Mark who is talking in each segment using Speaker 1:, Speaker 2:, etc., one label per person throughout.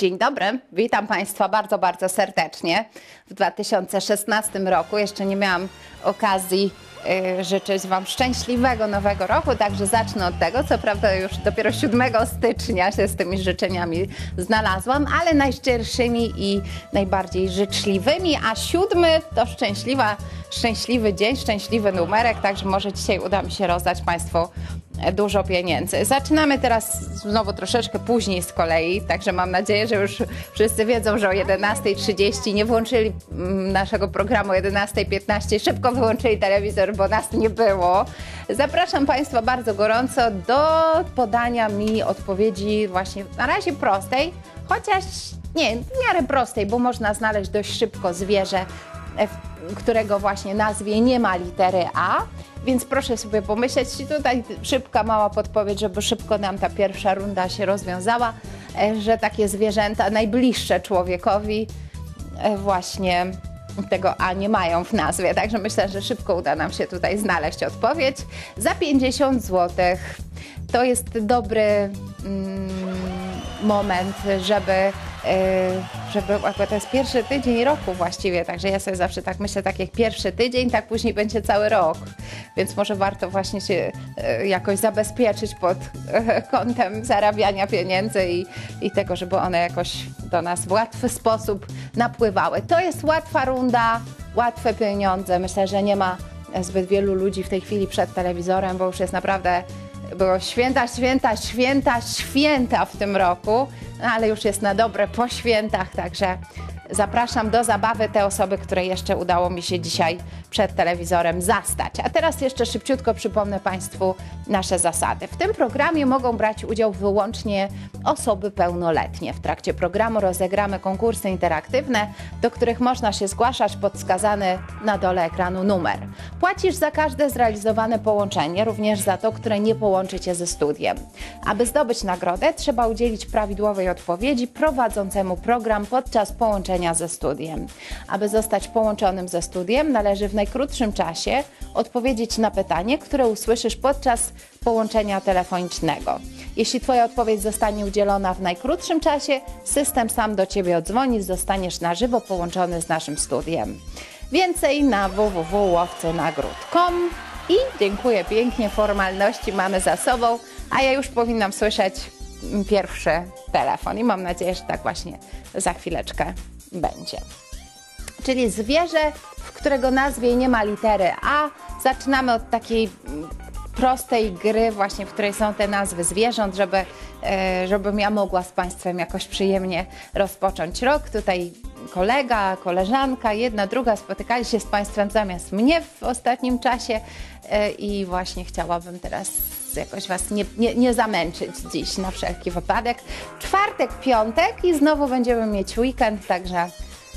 Speaker 1: Dzień dobry, witam Państwa bardzo, bardzo serdecznie. W 2016 roku jeszcze nie miałam okazji y, życzyć Wam szczęśliwego nowego roku, także zacznę od tego, co prawda już dopiero 7 stycznia się z tymi życzeniami znalazłam, ale najszczerszymi i najbardziej życzliwymi, a siódmy to szczęśliwa, szczęśliwy dzień, szczęśliwy numerek, także może dzisiaj uda mi się rozdać Państwu dużo pieniędzy. Zaczynamy teraz znowu troszeczkę później z kolei, także mam nadzieję, że już wszyscy wiedzą, że o 11.30 nie włączyli mm, naszego programu o 11.15, szybko wyłączyli telewizor, bo nas nie było. Zapraszam Państwa bardzo gorąco do podania mi odpowiedzi właśnie na razie prostej, chociaż nie, w miarę prostej, bo można znaleźć dość szybko zwierzę, e, którego właśnie nazwie nie ma litery A. Więc proszę sobie pomyśleć, i tutaj szybka, mała podpowiedź, żeby szybko nam ta pierwsza runda się rozwiązała, e, że takie zwierzęta najbliższe człowiekowi e, właśnie tego A nie mają w nazwie. Także myślę, że szybko uda nam się tutaj znaleźć odpowiedź. Za 50 zł to jest dobry mm, moment, żeby, e, żeby, to jest pierwszy tydzień roku właściwie, także ja sobie zawsze tak myślę, tak jak pierwszy tydzień, tak później będzie cały rok, więc może warto właśnie się e, jakoś zabezpieczyć pod e, kątem zarabiania pieniędzy i, i tego, żeby one jakoś do nas w łatwy sposób napływały. To jest łatwa runda, łatwe pieniądze. Myślę, że nie ma zbyt wielu ludzi w tej chwili przed telewizorem, bo już jest naprawdę było święta, święta, święta, święta w tym roku, no ale już jest na dobre po świętach, także zapraszam do zabawy te osoby, które jeszcze udało mi się dzisiaj przed telewizorem zastać. A teraz jeszcze szybciutko przypomnę Państwu nasze zasady. W tym programie mogą brać udział wyłącznie osoby pełnoletnie. W trakcie programu rozegramy konkursy interaktywne, do których można się zgłaszać pod wskazany na dole ekranu numer. Płacisz za każde zrealizowane połączenie, również za to, które nie połączy Cię ze studiem. Aby zdobyć nagrodę, trzeba udzielić prawidłowej odpowiedzi prowadzącemu program podczas połączenia ze studiem. Aby zostać połączonym ze studiem, należy w najkrótszym czasie odpowiedzieć na pytanie, które usłyszysz podczas połączenia telefonicznego. Jeśli Twoja odpowiedź zostanie udzielona w najkrótszym czasie, system sam do Ciebie odzwoni, zostaniesz na żywo połączony z naszym studiem. Więcej na www.łowcynagród.com i dziękuję pięknie, formalności mamy za sobą, a ja już powinnam słyszeć pierwszy telefon i mam nadzieję, że tak właśnie za chwileczkę będzie. Czyli zwierzę, w którego nazwie nie ma litery A. Zaczynamy od takiej mm, prostej gry, właśnie w której są te nazwy zwierząt, żeby, e, żebym ja mogła z Państwem jakoś przyjemnie rozpocząć rok. Tutaj kolega, koleżanka, jedna, druga spotykali się z Państwem zamiast mnie w ostatnim czasie e, i właśnie chciałabym teraz jakoś Was nie, nie, nie zamęczyć dziś na wszelki wypadek. Czwartek, piątek i znowu będziemy mieć weekend, także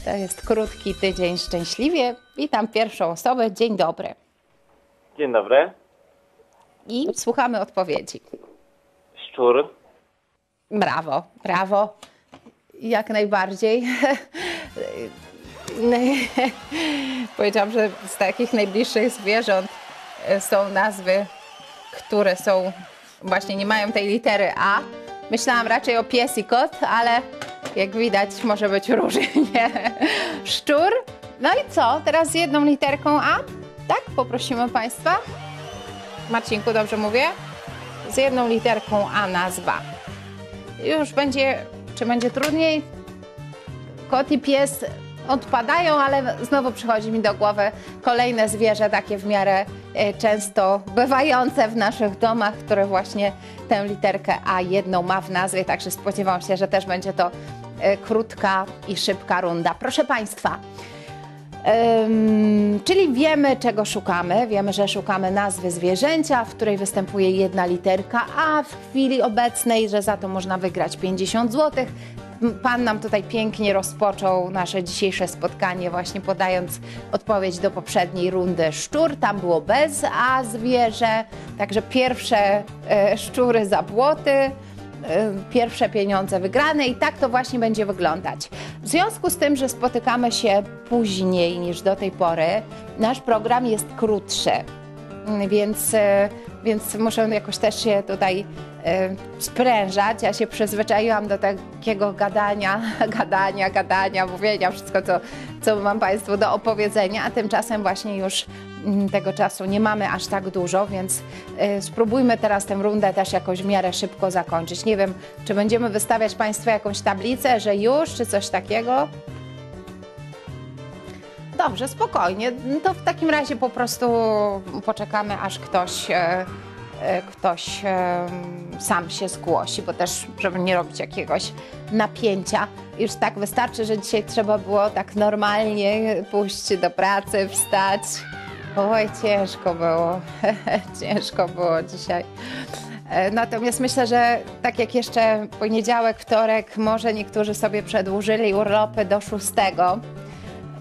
Speaker 1: to jest krótki tydzień szczęśliwie. Witam pierwszą osobę. Dzień dobry.
Speaker 2: Dzień dobry.
Speaker 1: I słuchamy odpowiedzi.
Speaker 2: Szczur.
Speaker 1: Brawo, brawo. Jak najbardziej. Powiedziałam, że z takich najbliższych zwierząt są nazwy, które są właśnie nie mają tej litery A. Myślałam raczej o pies i kot, ale jak widać może być różnie. Szczur. No i co? Teraz z jedną literką A? Tak? Poprosimy Państwa. Marcinku, dobrze mówię? Z jedną literką A nazwa. Już będzie, czy będzie trudniej? Kot i pies odpadają, ale znowu przychodzi mi do głowy kolejne zwierzę, takie w miarę e, często bywające w naszych domach, które właśnie tę literkę A jedną ma w nazwie, także spodziewam się, że też będzie to e, krótka i szybka runda. Proszę Państwa, czyli wiemy, czego szukamy. Wiemy, że szukamy nazwy zwierzęcia, w której występuje jedna literka A w chwili obecnej, że za to można wygrać 50 zł. Pan nam tutaj pięknie rozpoczął nasze dzisiejsze spotkanie, właśnie podając odpowiedź do poprzedniej rundy szczur. Tam było bez A zwierzę, także pierwsze e, szczury za błoty y, pierwsze pieniądze wygrane i tak to właśnie będzie wyglądać. W związku z tym, że spotykamy się później niż do tej pory, nasz program jest krótszy, więc, e, więc muszę jakoś też się tutaj sprężać. Ja się przyzwyczaiłam do takiego gadania, gadania, gadania, mówienia, wszystko, co, co mam Państwu do opowiedzenia, a tymczasem właśnie już mm, tego czasu nie mamy aż tak dużo, więc y, spróbujmy teraz tę rundę też jakoś w miarę szybko zakończyć. Nie wiem, czy będziemy wystawiać Państwu jakąś tablicę, że już, czy coś takiego. Dobrze, spokojnie. To w takim razie po prostu poczekamy, aż ktoś, e, ktoś e, sam się zgłosi, bo też, żeby nie robić jakiegoś napięcia. Już tak wystarczy, że dzisiaj trzeba było tak normalnie pójść do pracy, wstać. Oj, ciężko było. ciężko było dzisiaj. E, Natomiast myślę, że tak jak jeszcze poniedziałek, wtorek, może niektórzy sobie przedłużyli urlopy do szóstego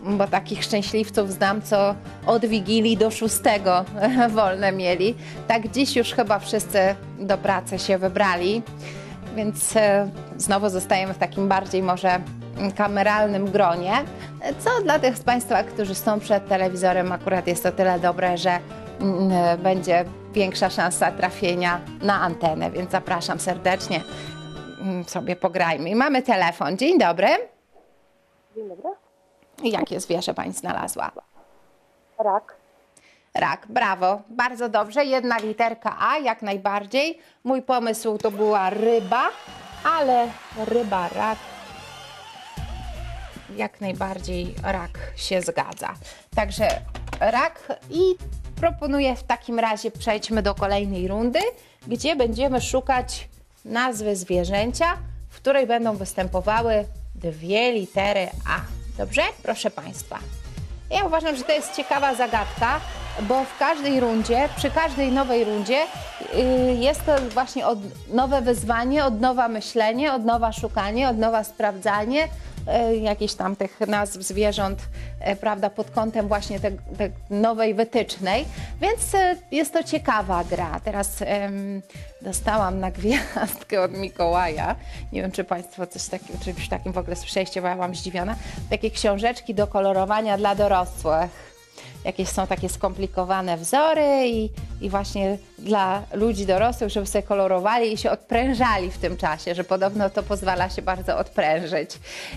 Speaker 1: bo takich szczęśliwców znam, co od Wigilii do szóstego wolne mieli. Tak dziś już chyba wszyscy do pracy się wybrali, więc e, znowu zostajemy w takim bardziej może kameralnym gronie, co dla tych z Państwa, którzy są przed telewizorem akurat jest to tyle dobre, że mm, będzie większa szansa trafienia na antenę, więc zapraszam serdecznie. Mm, Sobie pograjmy. Mamy telefon. Dzień dobry.
Speaker 3: Dzień dobry.
Speaker 1: Jakie zwierzę Pani znalazła?
Speaker 3: Rak.
Speaker 1: Rak, brawo, bardzo dobrze. Jedna literka A, jak najbardziej. Mój pomysł to była ryba, ale ryba, rak. Jak najbardziej rak się zgadza. Także rak i proponuję w takim razie przejdźmy do kolejnej rundy, gdzie będziemy szukać nazwy zwierzęcia, w której będą występowały dwie litery A. Dobrze? Proszę Państwa. Ja uważam, że to jest ciekawa zagadka, bo w każdej rundzie, przy każdej nowej rundzie yy, jest to właśnie od, nowe wyzwanie, od nowa myślenie, od nowa szukanie, od nowa sprawdzanie jakichś tam tych nazw zwierząt, yy, prawda, pod kątem właśnie tej te nowej wytycznej, więc yy, jest to ciekawa gra. Teraz ym, dostałam na gwiazdkę od Mikołaja. Nie wiem, czy Państwo coś takiego, czymś takim w ogóle słyszeliście, bo ja byłam zdziwiona. Takie książeczki do kolorowania dla dorosłych jakieś są takie skomplikowane wzory i, i właśnie dla ludzi dorosłych, żeby sobie kolorowali i się odprężali w tym czasie, że podobno to pozwala się bardzo odprężyć.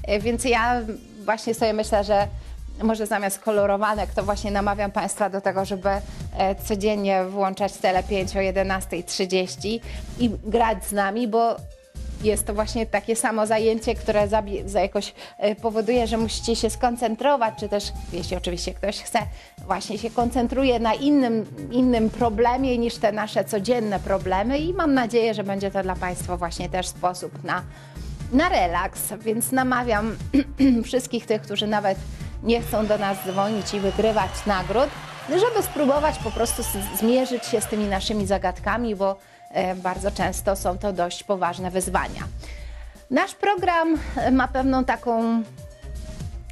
Speaker 1: E, Więc ja właśnie sobie myślę, że może zamiast kolorowanek, to właśnie namawiam Państwa do tego, żeby e, codziennie włączać Tele 5 o 11.30 i grać z nami, bo jest to właśnie takie samo zajęcie, które za jakoś e, powoduje, że musicie się skoncentrować, czy też, jeśli oczywiście ktoś chce, właśnie się koncentruje na innym, innym problemie niż te nasze codzienne problemy i mam nadzieję, że będzie to dla Państwa właśnie też sposób na, na relaks, więc namawiam wszystkich tych, którzy nawet nie chcą do nas dzwonić i wygrywać nagród, żeby spróbować po prostu zmierzyć się z tymi naszymi zagadkami, bo bardzo często są to dość poważne wyzwania. Nasz program e, ma pewną taką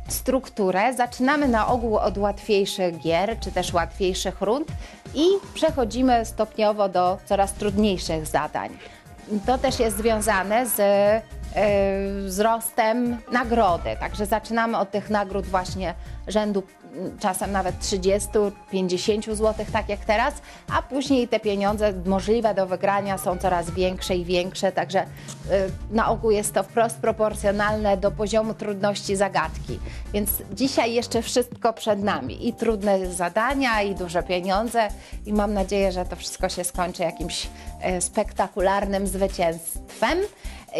Speaker 1: strukturę. Zaczynamy na ogół od łatwiejszych gier, czy też łatwiejszych rund i przechodzimy stopniowo do coraz trudniejszych zadań. To też jest związane z e, wzrostem nagrody. Także zaczynamy od tych nagród właśnie rzędu m, czasem nawet 30, 50 zł, tak jak teraz, a później te pieniądze możliwe do wygrania są coraz większe i większe, także y, na ogół jest to wprost proporcjonalne do poziomu trudności zagadki. Więc dzisiaj jeszcze wszystko przed nami i trudne zadania, i duże pieniądze i mam nadzieję, że to wszystko się skończy jakimś e, spektakularnym zwycięstwem.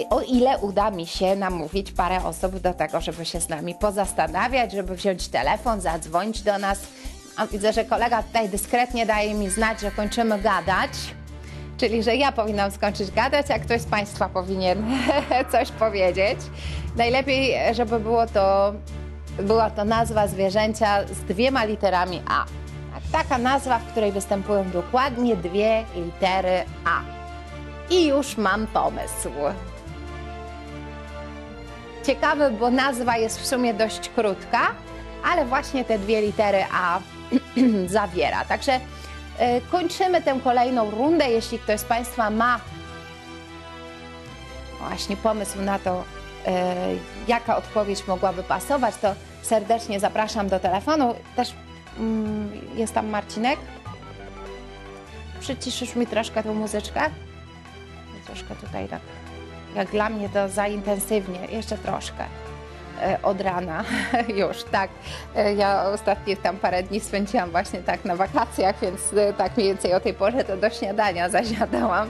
Speaker 1: O ile uda mi się namówić parę osób do tego, żeby się z nami pozastanawiać, żeby wziąć telefon, zadzwonić do nas. A widzę, że kolega tutaj dyskretnie daje mi znać, że kończymy gadać. Czyli, że ja powinnam skończyć gadać, a ktoś z Państwa powinien coś powiedzieć. Najlepiej, żeby było to, była to nazwa zwierzęcia z dwiema literami A. Tak, Taka nazwa, w której występują dokładnie dwie litery A. I już mam pomysł. Ciekawy, bo nazwa jest w sumie dość krótka, ale właśnie te dwie litery A zawiera. Także e, kończymy tę kolejną rundę. Jeśli ktoś z Państwa ma właśnie pomysł na to, e, jaka odpowiedź mogłaby pasować, to serdecznie zapraszam do telefonu. Też mm, jest tam Marcinek. Przyciszysz mi troszkę tą muzyczkę? troszkę tutaj tak, jak dla mnie to za intensywnie, jeszcze troszkę e, od rana już, tak. E, Ja ostatnich tam parę dni spędziłam właśnie tak na wakacjach, więc e, tak mniej więcej o tej porze to do śniadania zasiadałam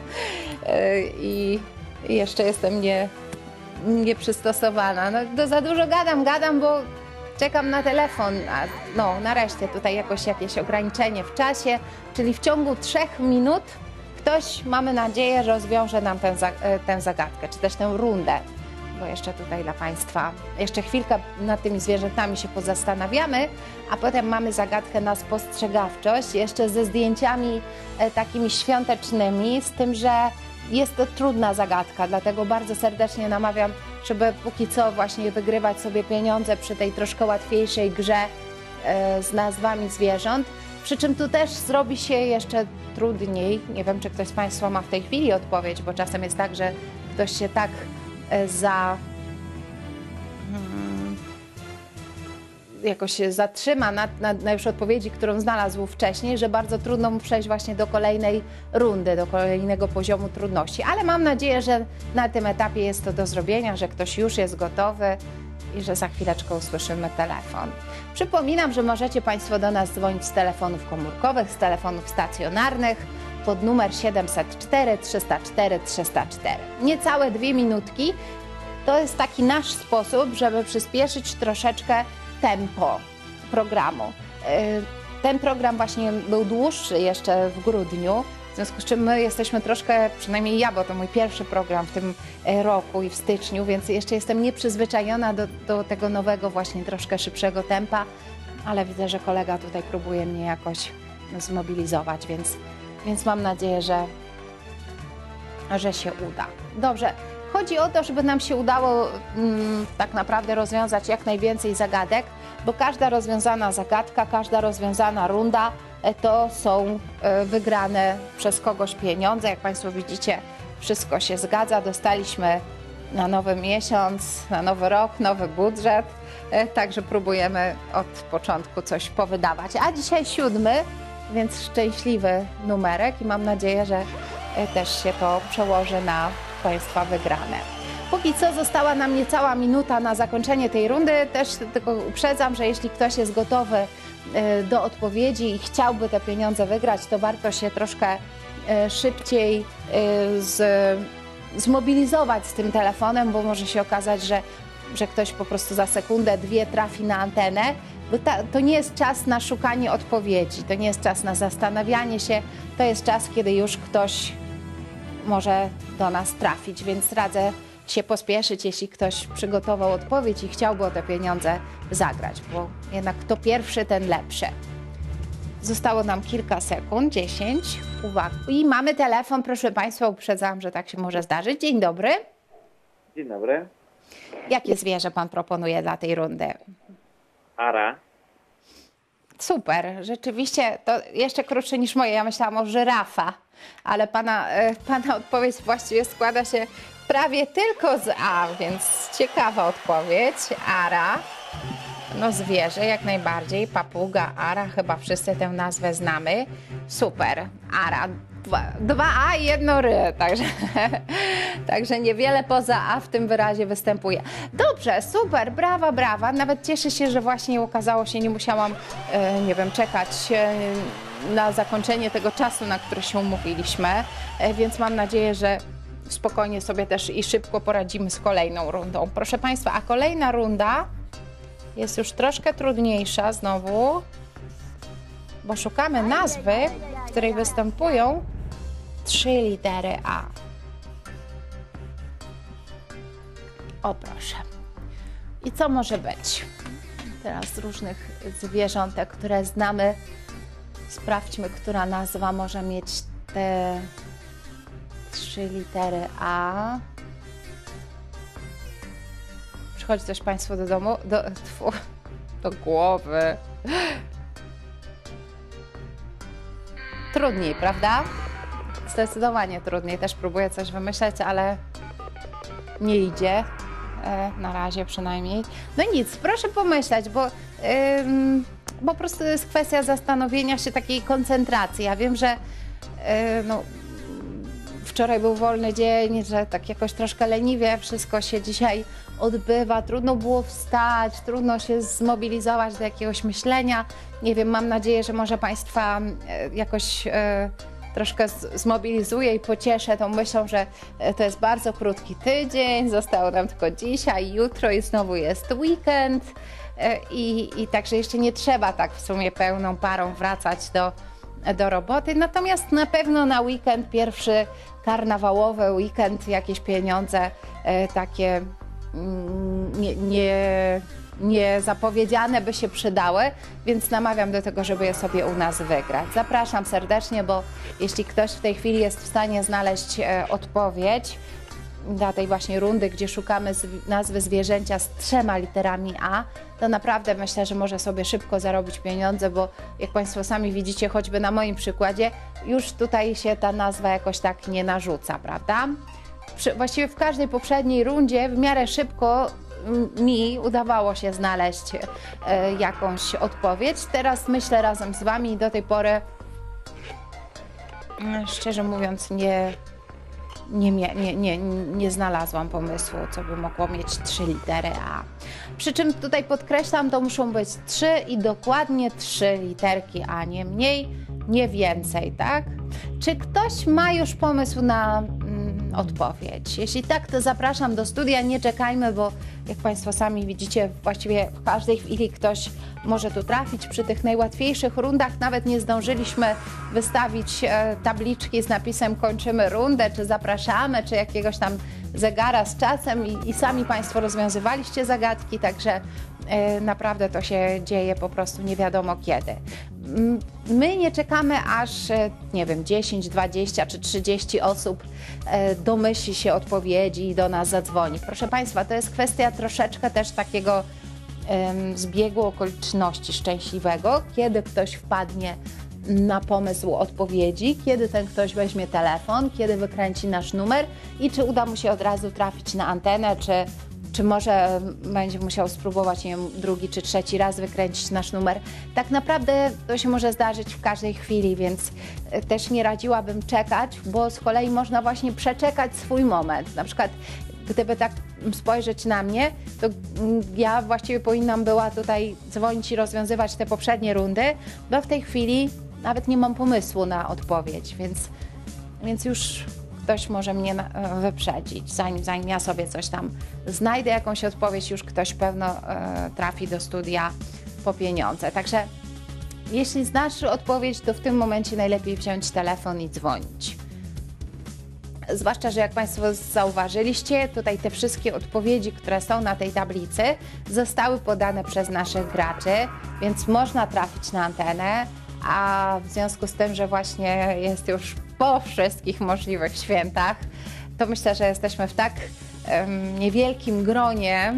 Speaker 1: i jeszcze jestem nie, nieprzystosowana. No, to za dużo gadam, gadam, bo czekam na telefon. A, no, nareszcie tutaj jakoś jakieś ograniczenie w czasie, czyli w ciągu trzech minut ktoś, mamy nadzieję, rozwiąże nam tę, e, tę zagadkę, czy też tę rundę. Bo jeszcze tutaj dla Państwa, jeszcze chwilkę nad tymi zwierzętami się pozastanawiamy, a potem mamy zagadkę na spostrzegawczość, jeszcze ze zdjęciami e, takimi świątecznymi, z tym, że jest to trudna zagadka, dlatego bardzo serdecznie namawiam, żeby póki co właśnie wygrywać sobie pieniądze przy tej troszkę łatwiejszej grze e, z nazwami zwierząt. Przy czym tu też zrobi się jeszcze trudniej. Nie wiem, czy ktoś z Państwa ma w tej chwili odpowiedź, bo czasem jest tak, że ktoś się tak e, za. mm, jakoś się zatrzyma na, na, na już odpowiedzi, którą znalazł wcześniej, że bardzo trudno mu przejść właśnie do kolejnej rundy, do kolejnego poziomu trudności. Ale mam nadzieję, że na tym etapie jest to do zrobienia, że ktoś już jest gotowy i że za chwileczkę usłyszymy telefon. Przypominam, że możecie Państwo do nas dzwonić z telefonów komórkowych, z telefonów stacjonarnych pod numer 704 304 304. Niecałe dwie minutki to jest taki nasz sposób, żeby przyspieszyć troszeczkę tempo programu. Yy, Ten program właśnie był dłuższy jeszcze w grudniu, w związku z czym my jesteśmy troszkę, przynajmniej ja, bo to mój pierwszy program w tym e, roku i w styczniu, więc jeszcze jestem nieprzyzwyczajona do, do tego nowego, właśnie troszkę szybszego tempa, ale widzę, że kolega tutaj próbuje mnie jakoś zmobilizować, więc, więc mam nadzieję, że, że się uda. Dobrze. Chodzi o to, żeby nam się udało mm, tak naprawdę rozwiązać jak najwięcej zagadek, bo każda rozwiązana zagadka, każda rozwiązana runda to są e, wygrane przez kogoś pieniądze. Jak Państwo widzicie, wszystko się zgadza. Dostaliśmy na nowy miesiąc, na nowy rok, nowy budżet, e, także próbujemy od początku coś powydawać. A dzisiaj siódmy, więc szczęśliwy numerek i mam nadzieję, że e, też się to przełoży na Państwa wygrane. Póki co została nam niecała minuta na zakończenie tej rundy. Też tylko uprzedzam, że jeśli ktoś jest gotowy e, do odpowiedzi i chciałby te pieniądze wygrać, to warto się troszkę e, szybciej e, z, zmobilizować z tym telefonem, bo może się okazać, że, że ktoś po prostu za sekundę, dwie trafi na antenę. Bo ta, to nie jest czas na szukanie odpowiedzi, to nie jest czas na zastanawianie się, to jest czas, kiedy już ktoś może do nas trafić, więc radzę się pospieszyć, jeśli ktoś przygotował odpowiedź i chciałby o te pieniądze zagrać, bo jednak kto pierwszy, ten lepszy. Zostało nam kilka sekund, 10. Uwaga. I mamy telefon, proszę Państwa, uprzedzam, że tak się może zdarzyć. Dzień dobry.
Speaker 2: Dzień dobry.
Speaker 1: Jakie zwierzę Pan proponuje dla tej rundy?
Speaker 2: Ara.
Speaker 1: Super, rzeczywiście to jeszcze krótsze niż moje. Ja myślałam o żyrafa, ale pana, e, pana odpowiedź właściwie składa się prawie tylko z A, więc ciekawa odpowiedź. Ara, no zwierzę jak najbardziej, papuga, ara, chyba wszyscy tę nazwę znamy. Super, ara. Dwa, dwa A i jedno ry, także, także niewiele poza A w tym wyrazie występuje. Dobrze, super, brawa, brawa. Nawet cieszę się, że właśnie ukazało się, nie musiałam, e, nie wiem, czekać e, na zakończenie tego czasu, na który się umówiliśmy, e, więc mam nadzieję, że spokojnie sobie też i szybko poradzimy z kolejną rundą. Proszę Państwa, a kolejna runda jest już troszkę trudniejsza znowu, bo szukamy nazwy, w której występują trzy litery A. O proszę. I co może być? Teraz różnych zwierzątek, które znamy, sprawdźmy, która nazwa może mieć te trzy litery A. Przychodzi coś Państwu do domu? Do, tfu, do głowy. Trudniej, prawda? Zdecydowanie trudniej. Też próbuję coś wymyśleć, ale nie idzie. E, na razie przynajmniej. No nic, proszę pomyśleć, bo ym, po prostu jest kwestia zastanowienia się, takiej koncentracji. Ja wiem, że y, no, wczoraj był wolny dzień, że tak jakoś troszkę leniwie wszystko się dzisiaj odbywa. Trudno było wstać, trudno się zmobilizować do jakiegoś myślenia. Nie wiem, mam nadzieję, że może Państwa e, jakoś e, troszkę zmobilizuję i pocieszę tą myślą, że e, to jest bardzo krótki tydzień, zostało nam tylko dzisiaj, jutro i znowu jest weekend. I, I także jeszcze nie trzeba tak w sumie pełną parą wracać do, do roboty. Natomiast na pewno na weekend, pierwszy karnawałowy weekend, jakieś pieniądze e, takie mm, nie, nie, niezapowiedziane by się przydały, więc namawiam do tego, żeby je sobie u nas wygrać. Zapraszam serdecznie, bo jeśli ktoś w tej chwili jest w stanie znaleźć e, odpowiedź, dla tej właśnie rundy, gdzie szukamy zw- nazwy zwierzęcia z trzema literami A, to naprawdę myślę, że może sobie szybko zarobić pieniądze, bo jak Państwo sami widzicie, choćby na moim przykładzie, już tutaj się ta nazwa jakoś tak nie narzuca, prawda? Przy, właściwie w każdej poprzedniej rundzie w miarę szybko mi udawało się znaleźć e, jakąś odpowiedź. Teraz myślę razem z Wami i do tej pory, mm, szczerze mówiąc, nie, nie, nie, nie, nie znalazłam pomysłu, co by mogło mieć trzy litery A. Przy czym tutaj podkreślam, to muszą być trzy i dokładnie trzy literki A, nie mniej, nie więcej, tak? Czy ktoś ma już pomysł na mm, odpowiedź? Jeśli tak, to zapraszam do studia, nie czekajmy, bo jak Państwo sami widzicie, właściwie w każdej chwili ktoś może tu trafić. Przy tych najłatwiejszych rundach nawet nie zdążyliśmy wystawić e, tabliczki z napisem kończymy rundę, czy zapraszamy, czy jakiegoś tam zegara z czasem i, i sami Państwo rozwiązywaliście zagadki, także e, naprawdę to się dzieje po prostu nie wiadomo kiedy. My nie czekamy aż, e, nie wiem, 10, 20 czy 30 osób e, domyśli się odpowiedzi i do nas zadzwoni. Proszę Państwa, to jest kwestia troszeczkę też takiego zbiegu okoliczności szczęśliwego, kiedy ktoś wpadnie na pomysł odpowiedzi, kiedy ten ktoś weźmie telefon, kiedy wykręci nasz numer i czy uda mu się od razu trafić na antenę, czy, czy może będzie musiał spróbować nie wiem, drugi czy trzeci raz wykręcić nasz numer. Tak naprawdę to się może zdarzyć w każdej chwili, więc e, też nie radziłabym czekać, bo z kolei można właśnie przeczekać swój moment. Na przykład gdyby tak spojrzeć na mnie, to mm, ja właściwie powinnam była tutaj dzwonić i rozwiązywać te poprzednie rundy, bo w tej chwili nawet nie mam pomysłu na odpowiedź, więc, więc już ktoś może mnie e, wyprzedzić. Zanim, zanim ja sobie coś tam znajdę, jakąś odpowiedź, już ktoś pewno e, trafi do studia po pieniądze. Także jeśli znasz odpowiedź, to w tym momencie najlepiej wziąć telefon i dzwonić. Zwłaszcza, że jak Państwo zauważyliście, tutaj te wszystkie odpowiedzi, które są na tej tablicy, zostały podane przez naszych graczy, więc można trafić na antenę, a w związku z tym, że właśnie jest już po wszystkich możliwych świętach, to myślę, że jesteśmy w tak em, niewielkim gronie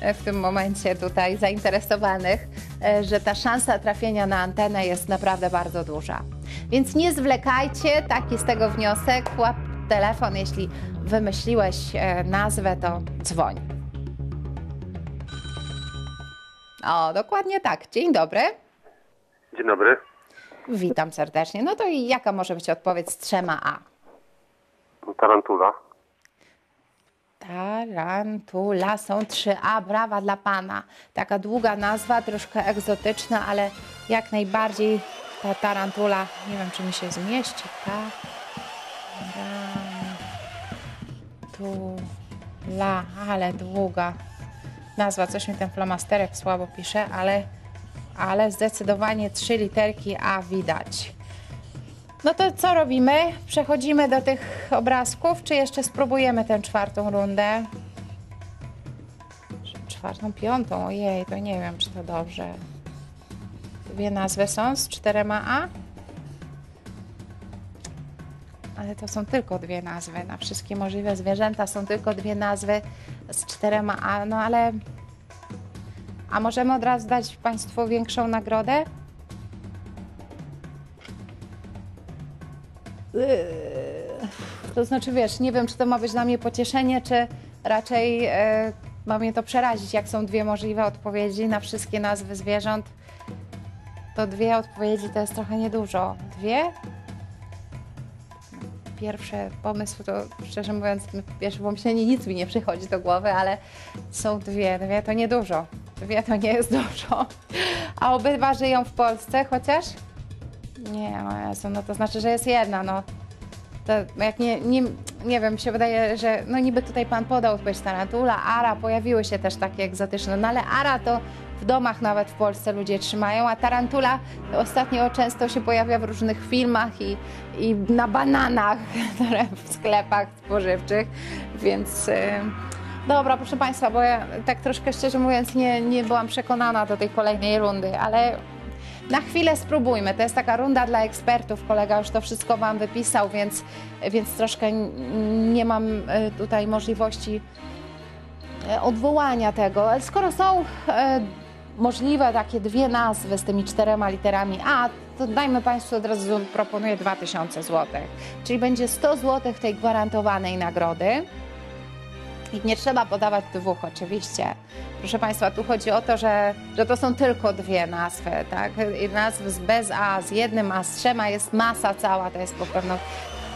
Speaker 1: e, w tym momencie tutaj zainteresowanych, e, że ta szansa trafienia na antenę jest naprawdę bardzo duża. Więc nie zwlekajcie, taki z tego wniosek. Łap telefon, jeśli wymyśliłeś e, nazwę, to dzwoń. O, dokładnie tak. Dzień dobry.
Speaker 4: Dzień dobry.
Speaker 1: Witam serdecznie. No to i jaka może być odpowiedź z trzema A?
Speaker 4: Tarantula.
Speaker 1: Tarantula, są 3A, brawa dla Pana. Taka długa nazwa, troszkę egzotyczna, ale jak najbardziej ta tarantula, nie wiem czy mi się zmieści, tarantula, ale długa nazwa, coś mi ten flamasterek słabo pisze, ale, ale zdecydowanie trzy literki A widać. No to co robimy? Przechodzimy do tych obrazków, czy jeszcze spróbujemy tę czwartą rundę? Czwartą, piątą, ojej, to nie wiem, czy to dobrze. Dwie nazwy są z czterema A? Ale to są tylko dwie nazwy. Na wszystkie możliwe zwierzęta są tylko dwie nazwy z czterema A. No ale. A możemy od razu dać Państwu większą nagrodę? To znaczy, wiesz, nie wiem, czy to ma być dla mnie pocieszenie, czy raczej e, ma mnie to przerazić, jak są dwie możliwe odpowiedzi na wszystkie nazwy zwierząt. To dwie odpowiedzi to jest trochę niedużo. Dwie? pierwszy pomysł, to szczerze mówiąc, pierwsze pomyślenie nic mi nie przychodzi do głowy, ale są dwie. Dwie to niedużo. Dwie to nie jest dużo. A obydwa żyją w Polsce chociaż? Nie, o Jezu, no to znaczy, że jest jedna, no. To jak nie, nie, nie wiem, mi się wydaje, że no niby tutaj pan podał odpowiedź tarantula, ara, pojawiły się też takie egzotyczne, no ale ara to w domach nawet w Polsce ludzie trzymają, a tarantula ostatnio często się pojawia w różnych filmach i, i na bananach w sklepach spożywczych, więc... Yy, Dobra, proszę Państwa, bo ja tak troszkę szczerze mówiąc nie, nie byłam przekonana do tej kolejnej rundy, ale na chwilę spróbujmy. To jest taka runda dla ekspertów. Kolega już to wszystko Wam wypisał, więc, więc troszkę nie mam e, tutaj możliwości e, odwołania tego. Ale Skoro są e, możliwe takie dwie nazwy z tymi czterema literami A, to dajmy Państwu od razu proponuję 2000 zł. Czyli będzie 100 zł tej gwarantowanej nagrody. I nie trzeba podawać dwóch oczywiście. Proszę Państwa, tu chodzi o to, że, że to są tylko dwie nazwy, tak? I Nazw bez A, z jednym A, z trzema jest masa cała, to jest po pewno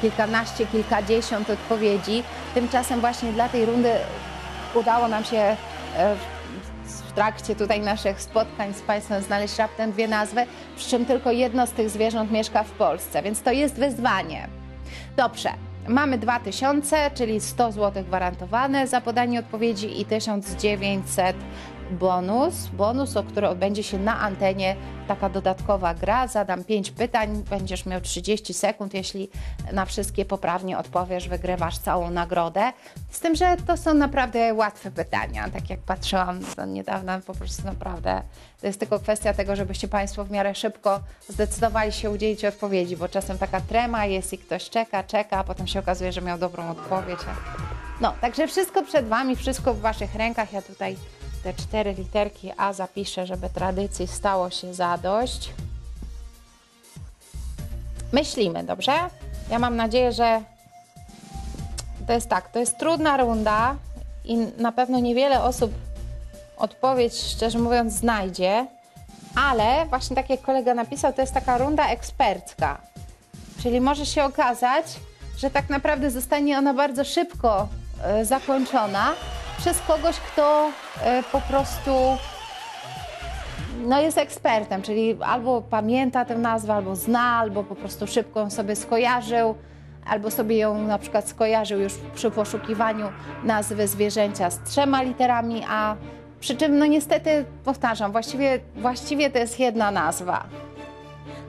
Speaker 1: kilkanaście, kilkadziesiąt odpowiedzi. Tymczasem właśnie dla tej rundy udało nam się e, w trakcie tutaj naszych spotkań z Państwem znaleźć raptem dwie nazwy, przy czym tylko jedno z tych zwierząt mieszka w Polsce, więc to jest wyzwanie. Dobrze, mamy 2000, czyli 100 zł gwarantowane za podanie odpowiedzi i 1900 bonus. Bonus, o który odbędzie się na antenie, taka dodatkowa gra. Zadam 5 pytań, będziesz miał 30 sekund. Jeśli na wszystkie poprawnie odpowiesz, wygrywasz całą nagrodę. Z tym, że to są naprawdę łatwe pytania. Tak jak patrzyłam do niedawna, po prostu naprawdę to jest tylko kwestia tego, żebyście Państwo w miarę szybko zdecydowali się udzielić odpowiedzi, bo czasem taka trema jest i ktoś czeka, czeka, a potem się okazuje, że miał dobrą odpowiedź. No, także wszystko przed Wami, wszystko w Waszych rękach. Ja tutaj te cztery literki A zapiszę, żeby tradycji stało się zadość. Myślimy, dobrze? Ja mam nadzieję, że to jest tak, to jest trudna runda i na pewno niewiele osób odpowiedź, szczerze mówiąc, znajdzie, ale właśnie tak jak kolega napisał, to jest taka runda ekspercka. Czyli może się okazać, że tak naprawdę zostanie ona bardzo szybko e, zakończona przez kogoś, kto e, po prostu no jest ekspertem, czyli albo pamięta tę nazwę, albo zna, albo po prostu szybko ją sobie skojarzył, albo sobie ją na przykład skojarzył już przy poszukiwaniu nazwy zwierzęcia z trzema literami A. Przy czym, no niestety, powtarzam, właściwie, właściwie to jest jedna nazwa.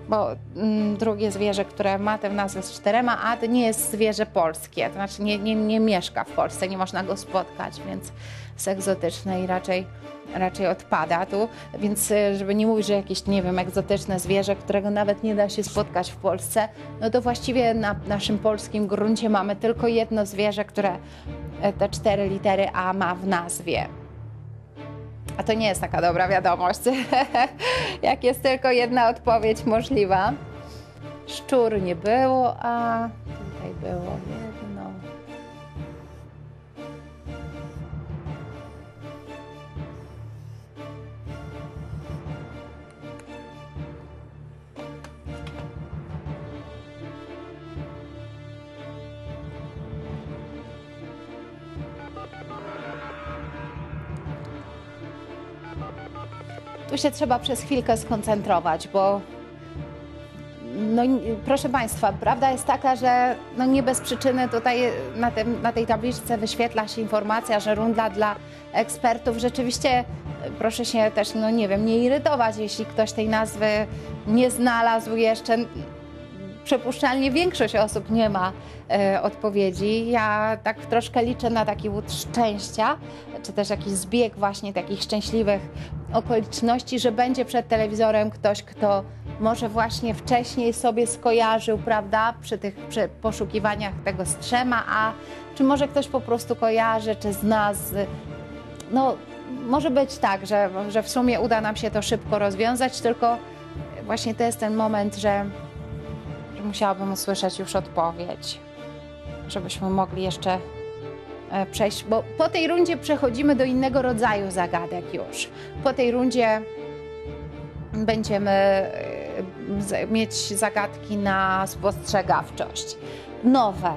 Speaker 1: Bo mm, drugie zwierzę, które ma tę nazwę z czterema A, to nie jest zwierzę polskie, to znaczy nie, nie, nie mieszka w Polsce, nie można go spotkać, więc jest egzotyczne i raczej, raczej odpada tu. Więc y, żeby nie mówić, że jakieś, nie wiem, egzotyczne zwierzę, którego nawet nie da się spotkać w Polsce, no to właściwie na naszym polskim gruncie mamy tylko jedno zwierzę, które e, te cztery litery A ma w nazwie. A to nie jest taka dobra wiadomość, jak jest tylko jedna odpowiedź możliwa. Szczur nie było, a tutaj było Tu się trzeba przez chwilkę skoncentrować, bo no, proszę Państwa, prawda jest taka, że no nie bez przyczyny tutaj na, tym, na tej tabliczce wyświetla się informacja, że runda dla ekspertów. Rzeczywiście proszę się też, no nie wiem, nie irytować, jeśli ktoś tej nazwy nie znalazł jeszcze. Przypuszczalnie większość osób nie ma e, odpowiedzi. Ja tak troszkę liczę na taki łód szczęścia, czy też jakiś zbieg właśnie takich szczęśliwych okoliczności, że będzie przed telewizorem ktoś, kto może właśnie wcześniej sobie skojarzył, prawda, przy tych przy poszukiwaniach tego z trzema, a czy może ktoś po prostu kojarzy, czy zna z, no może być tak, że, że w sumie uda nam się to szybko rozwiązać, tylko właśnie to jest ten moment, że musiałabym usłyszeć już odpowiedź, żebyśmy mogli jeszcze e, przejść, bo po tej rundzie przechodzimy do innego rodzaju zagadek już. Po tej rundzie będziemy, e, mieć zagadki na spostrzegawczość. Nowe.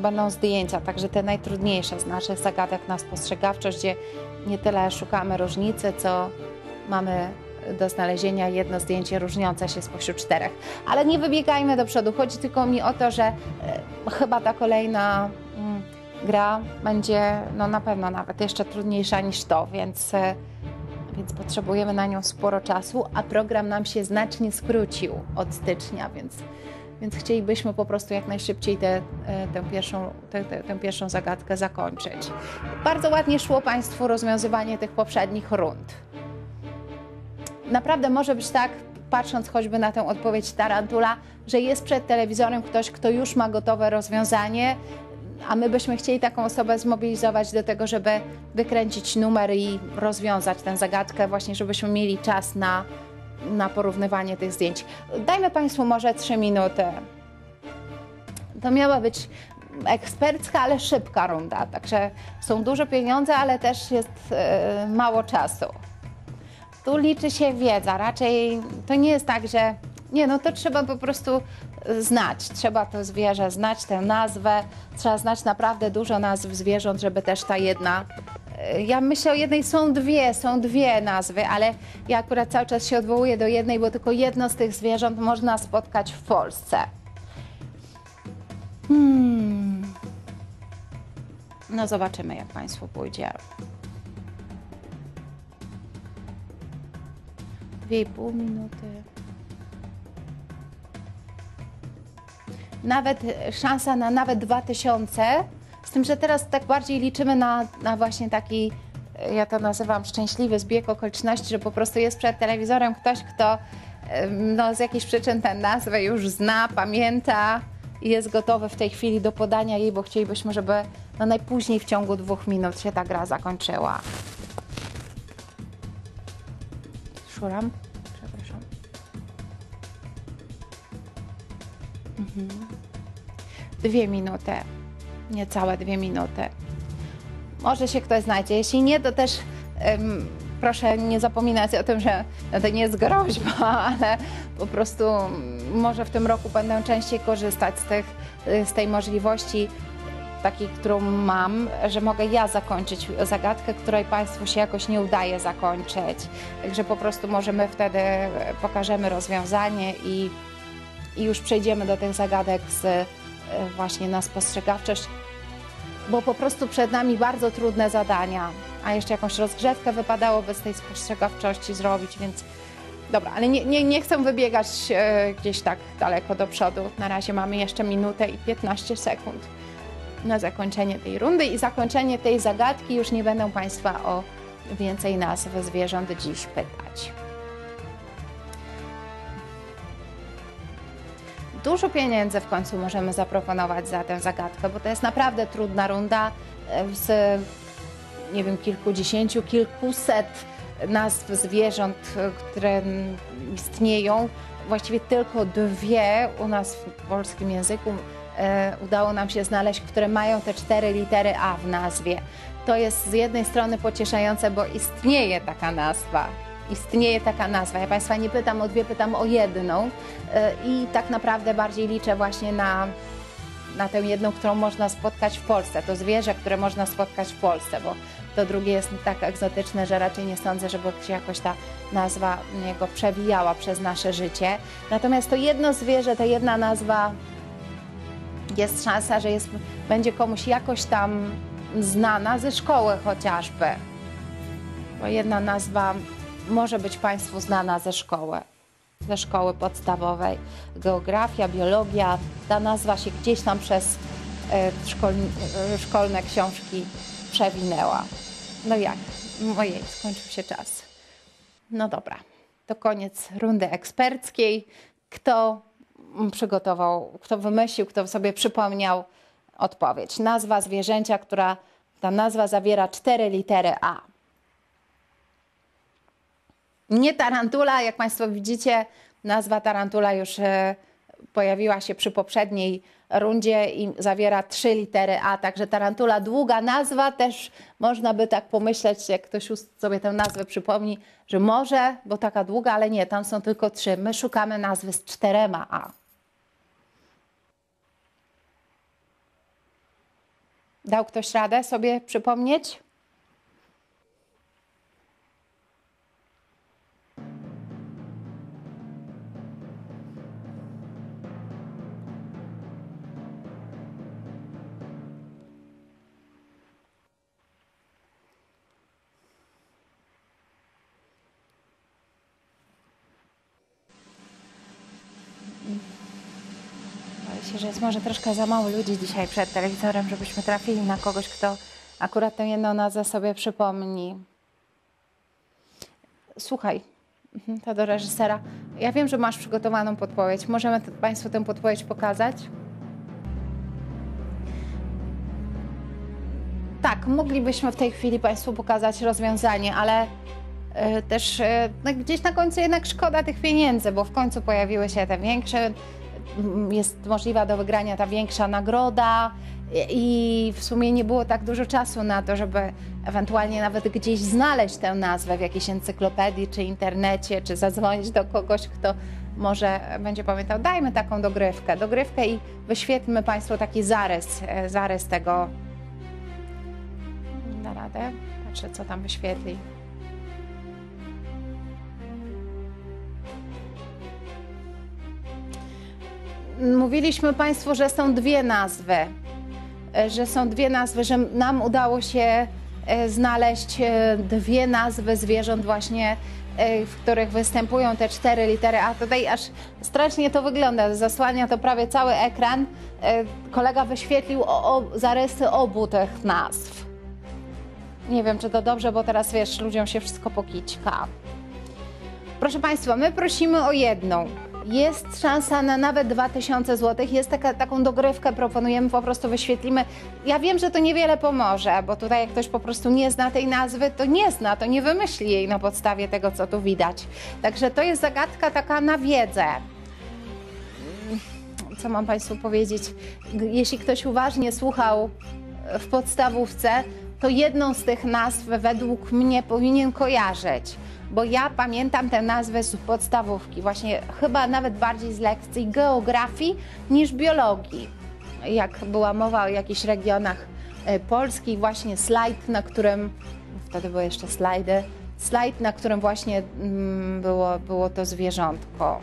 Speaker 1: Będą zdjęcia, także te najtrudniejsze z naszych zagadek na spostrzegawczość, gdzie nie tyle szukamy różnicy, co mamy do znalezienia jedno zdjęcie różniące się spośród czterech. Ale nie wybiegajmy do przodu. Chodzi tylko mi o to, że e, chyba ta kolejna mm, gra będzie no na pewno nawet jeszcze trudniejsza niż to, więc, e, więc potrzebujemy na nią sporo czasu, a program nam się znacznie skrócił od stycznia, więc, więc chcielibyśmy po prostu jak najszybciej tę e, pierwszą, tę pierwszą zagadkę zakończyć. Bardzo ładnie szło Państwu rozwiązywanie tych poprzednich rund naprawdę może być tak, patrząc choćby na tę odpowiedź Tarantula, że jest przed telewizorem ktoś, kto już ma gotowe rozwiązanie, a my byśmy chcieli taką osobę zmobilizować do tego, żeby wykręcić numer i rozwiązać tę zagadkę, właśnie żebyśmy mieli czas na, na porównywanie tych zdjęć. Dajmy Państwu może trzy minuty. To miała być ekspercka, ale szybka runda, także są duże pieniądze, ale też jest e, mało czasu tu liczy się wiedza. Raczej to nie jest tak, że nie, no to trzeba po prostu znać. Trzeba to zwierzę znać, tę nazwę. Trzeba znać naprawdę dużo nazw zwierząt, żeby też ta jedna. y, Ja myślę o jednej, są dwie, są dwie nazwy, ale ja akurat cały czas się odwołuję do jednej, bo tylko jedno z tych zwierząt można spotkać w Polsce. Hmm. No zobaczymy, jak Państwu pójdzie. Dwie i pół minuty. Nawet szansa na nawet 2000, z tym, że teraz tak bardziej liczymy na, na właśnie taki, ja to nazywam szczęśliwy zbieg okoliczności, że po prostu jest przed telewizorem ktoś, kto no, z jakichś przyczyn tę nazwę już zna, pamięta i jest gotowy w tej chwili do podania jej, bo chcielibyśmy, żeby no, najpóźniej w ciągu dwóch minut się ta gra zakończyła. Szuram? Przepraszam. Mhm. Dwie minuty. Niecałe dwie minuty. Może się ktoś znajdzie. Jeśli nie, to też proszę nie zapominać o tym, że no to nie jest groźba, ale po prostu może w tym roku będę częściej korzystać z, tych, z tej możliwości takiej, którą mam, że mogę ja zakończyć zagadkę, której Państwu się jakoś nie udaje zakończyć. Także po prostu możemy wtedy pokażemy rozwiązanie i, i już przejdziemy do tych zagadek z, e, właśnie na spostrzegawczość, bo po prostu przed nami bardzo trudne zadania, a jeszcze jakąś rozgrzewkę wypadałoby z tej spostrzegawczości zrobić, więc dobra, ale nie, nie, nie chcę wybiegać e, gdzieś tak daleko do przodu. Na razie mamy jeszcze minutę i 15 sekund na zakończenie tej rundy i zakończenie tej zagadki. Już nie będę Państwa o więcej nazw zwierząt dziś pytać. Dużo pieniędzy w końcu możemy zaproponować za tę zagadkę, bo to jest naprawdę trudna runda e, z nie wiem, kilkudziesięciu, kilkuset nazw zwierząt, e, które istnieją. Właściwie tylko dwie u nas w polskim języku udało nam się znaleźć, które mają te cztery litery A w nazwie. To jest z jednej strony pocieszające, bo istnieje taka nazwa. Istnieje taka nazwa. Ja Państwa nie pytam o dwie, pytam o jedną e, i tak naprawdę bardziej liczę właśnie na, na tę jedną, którą można spotkać w Polsce. To zwierzę, które można spotkać w Polsce, bo to drugie jest tak egzotyczne, że raczej nie sądzę, żeby się jakoś ta nazwa jego przewijała przez nasze życie. Natomiast to jedno zwierzę, ta jedna nazwa jest szansa, że jest, będzie komuś jakoś tam znana ze szkoły chociażby. Bo jedna nazwa może być Państwu znana ze szkoły, ze szkoły podstawowej. Geografia, biologia, ta nazwa się gdzieś tam przez e, szkol, e, szkolne książki przewinęła. No jak? Ojej, skończył się czas. No dobra, to koniec rundy eksperckiej. Kto przygotował, kto wymyślił, kto sobie przypomniał odpowiedź? Nazwa zwierzęcia, która ta nazwa zawiera cztery litery A. Nie tarantula, jak Państwo widzicie, nazwa tarantula już e, pojawiła się przy poprzedniej rundzie i zawiera trzy litery A, także tarantula długa nazwa, też można by tak pomyśleć, jak ktoś sobie tę nazwę przypomni, że może, bo taka długa, ale nie, tam są tylko trzy. My szukamy nazwy z czterema A. Dał ktoś radę sobie przypomnieć? Że jest może troszkę za mało ludzi dzisiaj przed telewizorem, żebyśmy trafili na kogoś, kto akurat tę jedną nazwę sobie przypomni. Słuchaj, mhm, to do reżysera. Ja wiem, że masz przygotowaną podpowiedź. Możemy Państwu tę podpowiedź pokazać? Tak, moglibyśmy w tej chwili Państwu pokazać rozwiązanie, ale e, też e, no, gdzieś na końcu jednak szkoda tych pieniędzy, bo w końcu pojawiły się te większe, jest możliwa do wygrania ta większa nagroda i w sumie nie było tak dużo czasu na to, żeby ewentualnie nawet gdzieś znaleźć tę nazwę w jakiejś encyklopedii czy internecie, czy zadzwonić do kogoś, kto może będzie pamiętał. Dajmy taką dogrywkę, dogrywkę i wyświetlmy Państwu taki zarys, e, zarys tego. Da radę? Patrzę, co tam wyświetli. Mówiliśmy Państwu, że są dwie nazwy, e, że są dwie nazwy, że nam udało się e, znaleźć e, dwie nazwy zwierząt właśnie, w których występują te cztery litery. A tutaj aż strasznie to wygląda, zasłania to prawie cały ekran. Kolega wyświetlił o, o, zarysy obu tych nazw. Nie wiem, czy to dobrze, bo teraz wiesz, ludziom się wszystko pokićka. Proszę Państwa, my prosimy o jedną. Jest szansa na nawet 2000 zł. Jest taka, taką dogrywkę, proponujemy, po prostu wyświetlimy. Ja wiem, że to niewiele pomoże, bo tutaj jak ktoś po prostu nie zna tej nazwy, to nie zna, to nie wymyśli jej na podstawie tego, co tu widać. Także to jest zagadka taka na wiedzę. Co mam Państwu powiedzieć? Jeśli ktoś uważnie słuchał e, w podstawówce, to jedną z tych nazw według mnie powinien kojarzyć, bo ja pamiętam tę nazwę z podstawówki, właśnie chyba nawet bardziej z lekcji geografii niż biologii. Jak była mowa o jakichś regionach e, Polski, właśnie slajd, na którym, wtedy były jeszcze slajdy, slajd, na którym właśnie mm, było, było to zwierzątko.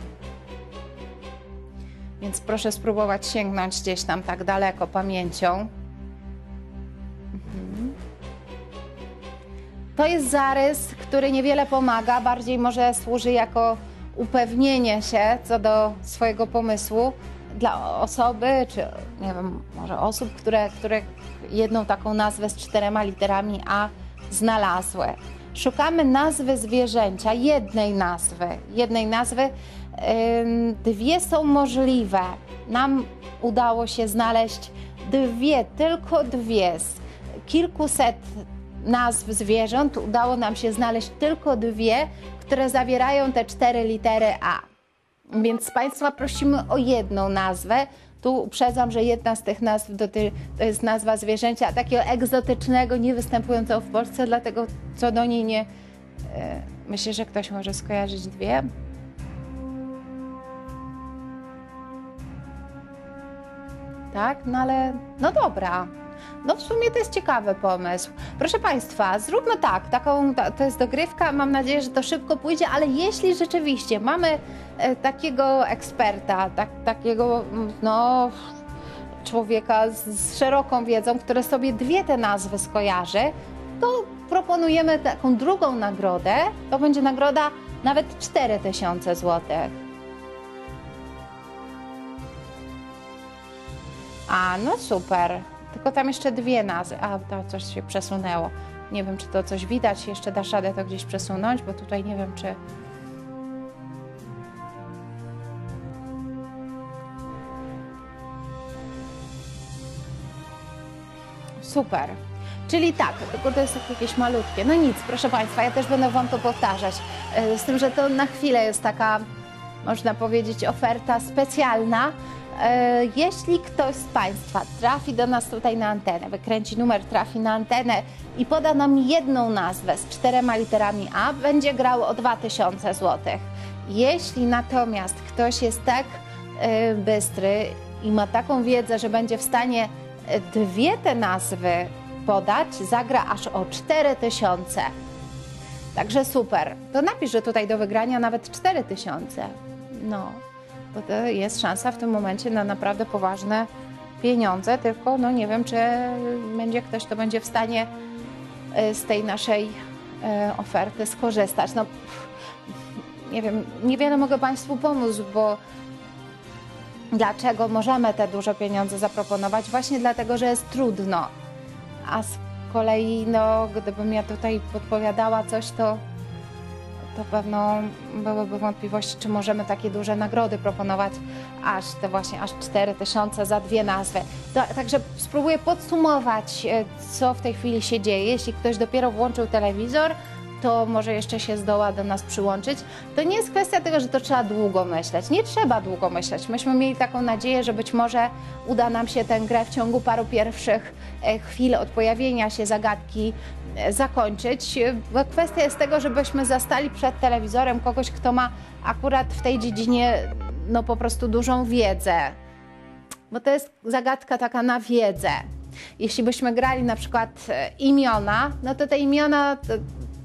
Speaker 1: Więc proszę spróbować sięgnąć gdzieś tam tak daleko pamięcią. To jest zarys, który niewiele pomaga, bardziej może służy jako upewnienie się co do swojego pomysłu dla osoby, czy nie wiem, może osób, które, które jedną taką nazwę z czterema literami A znalazły. Szukamy nazwy zwierzęcia, jednej nazwy, jednej nazwy. Dwie są możliwe. Nam udało się znaleźć dwie, tylko dwie z kilkuset nazw zwierząt udało nam się znaleźć tylko dwie, które zawierają te cztery litery A. Więc Państwa prosimy o jedną nazwę. Tu uprzedzam, że jedna z tych nazw to jest nazwa zwierzęcia takiego egzotycznego, nie występującego w Polsce, dlatego co do niej nie. E, myślę, że ktoś może skojarzyć dwie. Tak, no ale no dobra. No w sumie to jest ciekawy pomysł. Proszę Państwa, zróbmy tak, taką, ta- to jest dogrywka, mam nadzieję, że to szybko pójdzie, ale jeśli rzeczywiście mamy e, takiego eksperta, tak, takiego no, człowieka z, z szeroką wiedzą, który sobie dwie te nazwy skojarzy, to proponujemy taką drugą nagrodę, to będzie nagroda nawet 4000 złotych. A, no super. Tylko tam jeszcze dwie nazwy. A, to coś się przesunęło. Nie wiem, czy to coś widać. Jeszcze dasz radę to gdzieś przesunąć, bo tutaj nie wiem, czy... Super. Czyli tak, tylko to jest jakieś malutkie. No nic, proszę Państwa, ja też będę Wam to powtarzać. E, Z tym, że to na chwilę jest taka można powiedzieć, oferta specjalna. E, Jeśli ktoś z Państwa trafi do nas tutaj na antenę, wykręci numer, trafi na antenę i poda nam jedną nazwę z czterema literami A, będzie grał o 2000 zł. Jeśli natomiast ktoś jest tak e, bystry i ma taką wiedzę, że będzie w stanie e, dwie te nazwy podać, zagra aż o 4000. Także super. To napisz, że tutaj do wygrania nawet 4000. No, bo to jest szansa w tym momencie na naprawdę poważne pieniądze, tylko no nie wiem, czy będzie ktoś, kto będzie w stanie e, z tej naszej e, oferty skorzystać. No, nie wiem, niewiele mogę Państwu pomóc, bo dlaczego możemy te duże pieniądze zaproponować? Właśnie dlatego, że jest trudno. A z kolei, no, gdybym ja tutaj podpowiadała coś, to, to pewno byłyby wątpliwości, czy możemy takie duże nagrody proponować, aż te właśnie, aż 4 tysiące za dwie nazwy. To, także spróbuję podsumować, e, co w tej chwili się dzieje. Jeśli ktoś dopiero włączył telewizor, to może jeszcze się zdoła do nas przyłączyć. To nie jest kwestia tego, że to trzeba długo myśleć. Nie trzeba długo myśleć. Myśmy mieli taką nadzieję, że być może uda nam się tę grę w ciągu paru pierwszych e, chwil od pojawienia się zagadki zakończyć. Kwestia jest tego, żebyśmy zastali przed telewizorem kogoś, kto ma akurat w tej dziedzinie no po prostu dużą wiedzę bo to jest zagadka taka na wiedzę. Jeśli byśmy grali na przykład e, imiona, no to te imiona to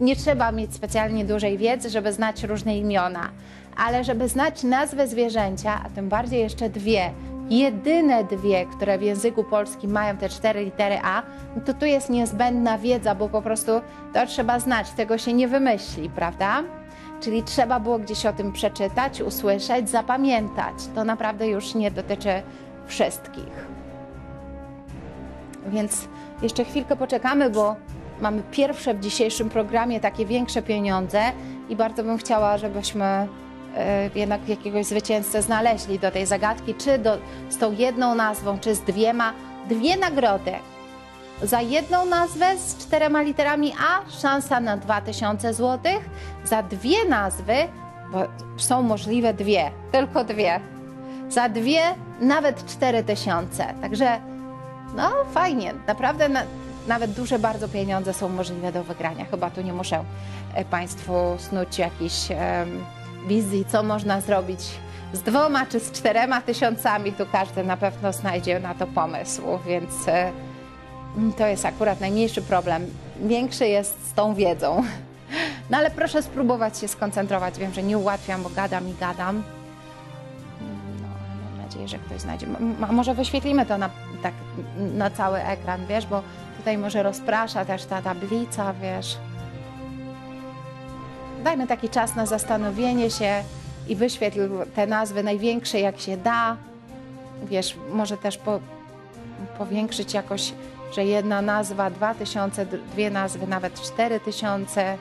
Speaker 1: nie trzeba mieć specjalnie dużej wiedzy, żeby znać różne imiona, ale żeby znać nazwę zwierzęcia, a tym bardziej jeszcze dwie, jedyne dwie, które w języku polskim mają te cztery litery A, to tu jest niezbędna wiedza, bo po prostu to trzeba znać, tego się nie wymyśli, prawda? Czyli trzeba było gdzieś o tym przeczytać, usłyszeć, zapamiętać. To naprawdę już nie dotyczy wszystkich. Więc jeszcze chwilkę poczekamy, bo mamy pierwsze w dzisiejszym programie takie większe pieniądze i bardzo bym chciała, żebyśmy jednak jakiegoś zwycięzcę znaleźli do tej zagadki, czy do, z tą jedną nazwą, czy z dwiema. Dwie nagrody. Za jedną nazwę z czterema literami A szansa na 2000 zł. Za dwie nazwy, bo są możliwe dwie, tylko dwie. Za dwie nawet 4000. Także no fajnie, naprawdę na, nawet duże bardzo pieniądze są możliwe do wygrania. Chyba tu nie muszę e, Państwu snuć jakiejś em, wizji, co można zrobić z dwoma czy z czterema tysiącami. Tu każdy na pewno znajdzie na to pomysł, więc e, to jest akurat najmniejszy problem. Większy jest z tą wiedzą. No ale proszę spróbować się skoncentrować. Wiem, że nie ułatwiam, bo gadam i gadam. No, mam nadzieję, że ktoś znajdzie. M- może wyświetlimy to na, tak, na cały ekran, wiesz, bo tutaj może rozprasza też ta tablica, wiesz. Dajmy taki czas na zastanowienie się i wyświetl te nazwy największe jak się da. Wiesz, może też po, powiększyć jakoś, że jedna nazwa 2000, d- dwie nazwy nawet 4000.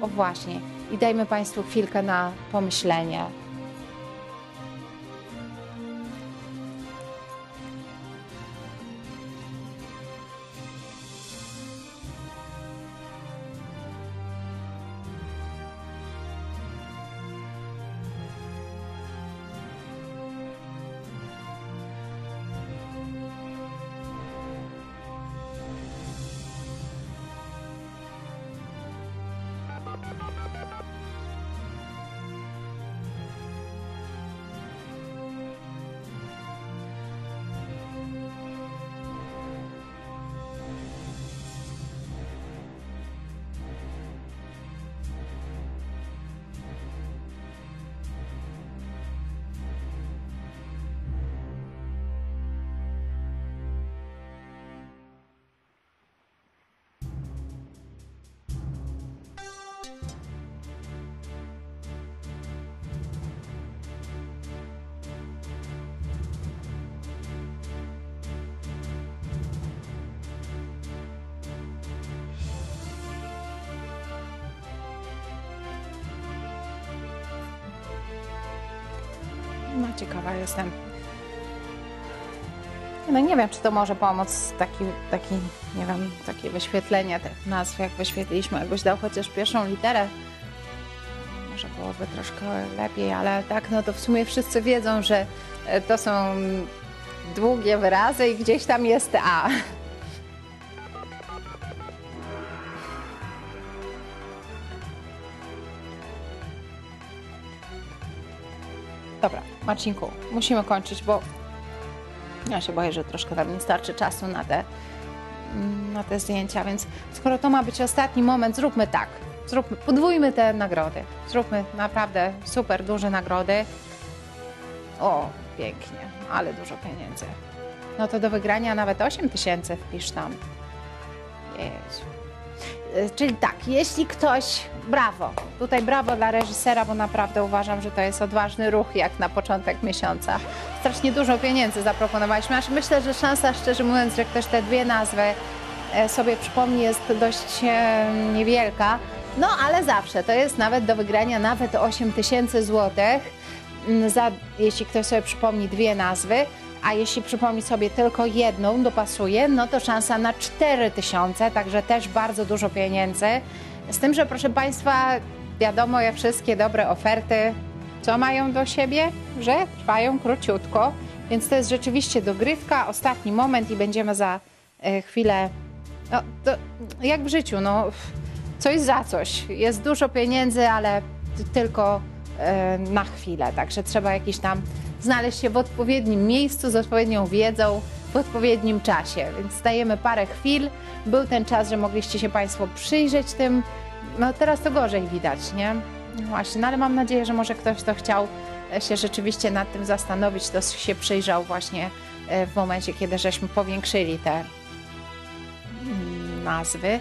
Speaker 1: O właśnie. I dajmy Państwu chwilkę na pomyślenie. Ciekawa jestem. No nie wiem, czy to może pomóc taki, taki, nie wiem, takie wyświetlenie tych nazw, jak wyświetliliśmy, jakbyś dał chociaż pierwszą literę. Może byłoby troszkę lepiej, ale tak, no to w sumie wszyscy wiedzą, że e, to są długie wyrazy i gdzieś tam jest A. Marcinku, musimy kończyć, bo ja się boję, że troszkę nam nie starczy czasu na te, mm, na te zdjęcia, więc skoro to ma być ostatni moment, zróbmy tak. Zróbmy, podwójmy te nagrody. Zróbmy naprawdę super duże nagrody. O, pięknie, ale dużo pieniędzy. No to do wygrania nawet 8 tysięcy wpisz tam. Jezu. Y, Czyli tak, jeśli ktoś, brawo, tutaj brawo dla reżysera, bo naprawdę uważam, że to jest odważny ruch jak na początek miesiąca. Strasznie dużo pieniędzy zaproponowaliśmy, aż myślę, że szansa, szczerze mówiąc, że ktoś te dwie nazwy e, sobie przypomni jest dość e, niewielka. No ale zawsze, to jest nawet do wygrania nawet 8 tysięcy złotych, mm, jeśli ktoś sobie przypomni dwie nazwy, a jeśli przypomni sobie tylko jedną, dopasuje, no to szansa na 4 tysiące, także też bardzo dużo pieniędzy. Z tym, że proszę Państwa, wiadomo, jak wszystkie dobre oferty, co mają do siebie? Że trwają króciutko, więc to jest rzeczywiście dogrywka, ostatni moment i będziemy za e, chwilę, no, to, jak w życiu, no, coś za coś. Jest dużo pieniędzy, ale tylko e, na chwilę, także trzeba jakiś tam znaleźć się w odpowiednim miejscu, z odpowiednią wiedzą, w odpowiednim czasie. Więc dajemy parę chwil. Był ten czas, że mogliście się Państwo przyjrzeć tym. No teraz to gorzej widać, nie? Właśnie, no ale mam nadzieję, że może ktoś, kto chciał e, się rzeczywiście nad tym zastanowić, to się przyjrzał właśnie e, w momencie, kiedy żeśmy powiększyli te mm, nazwy.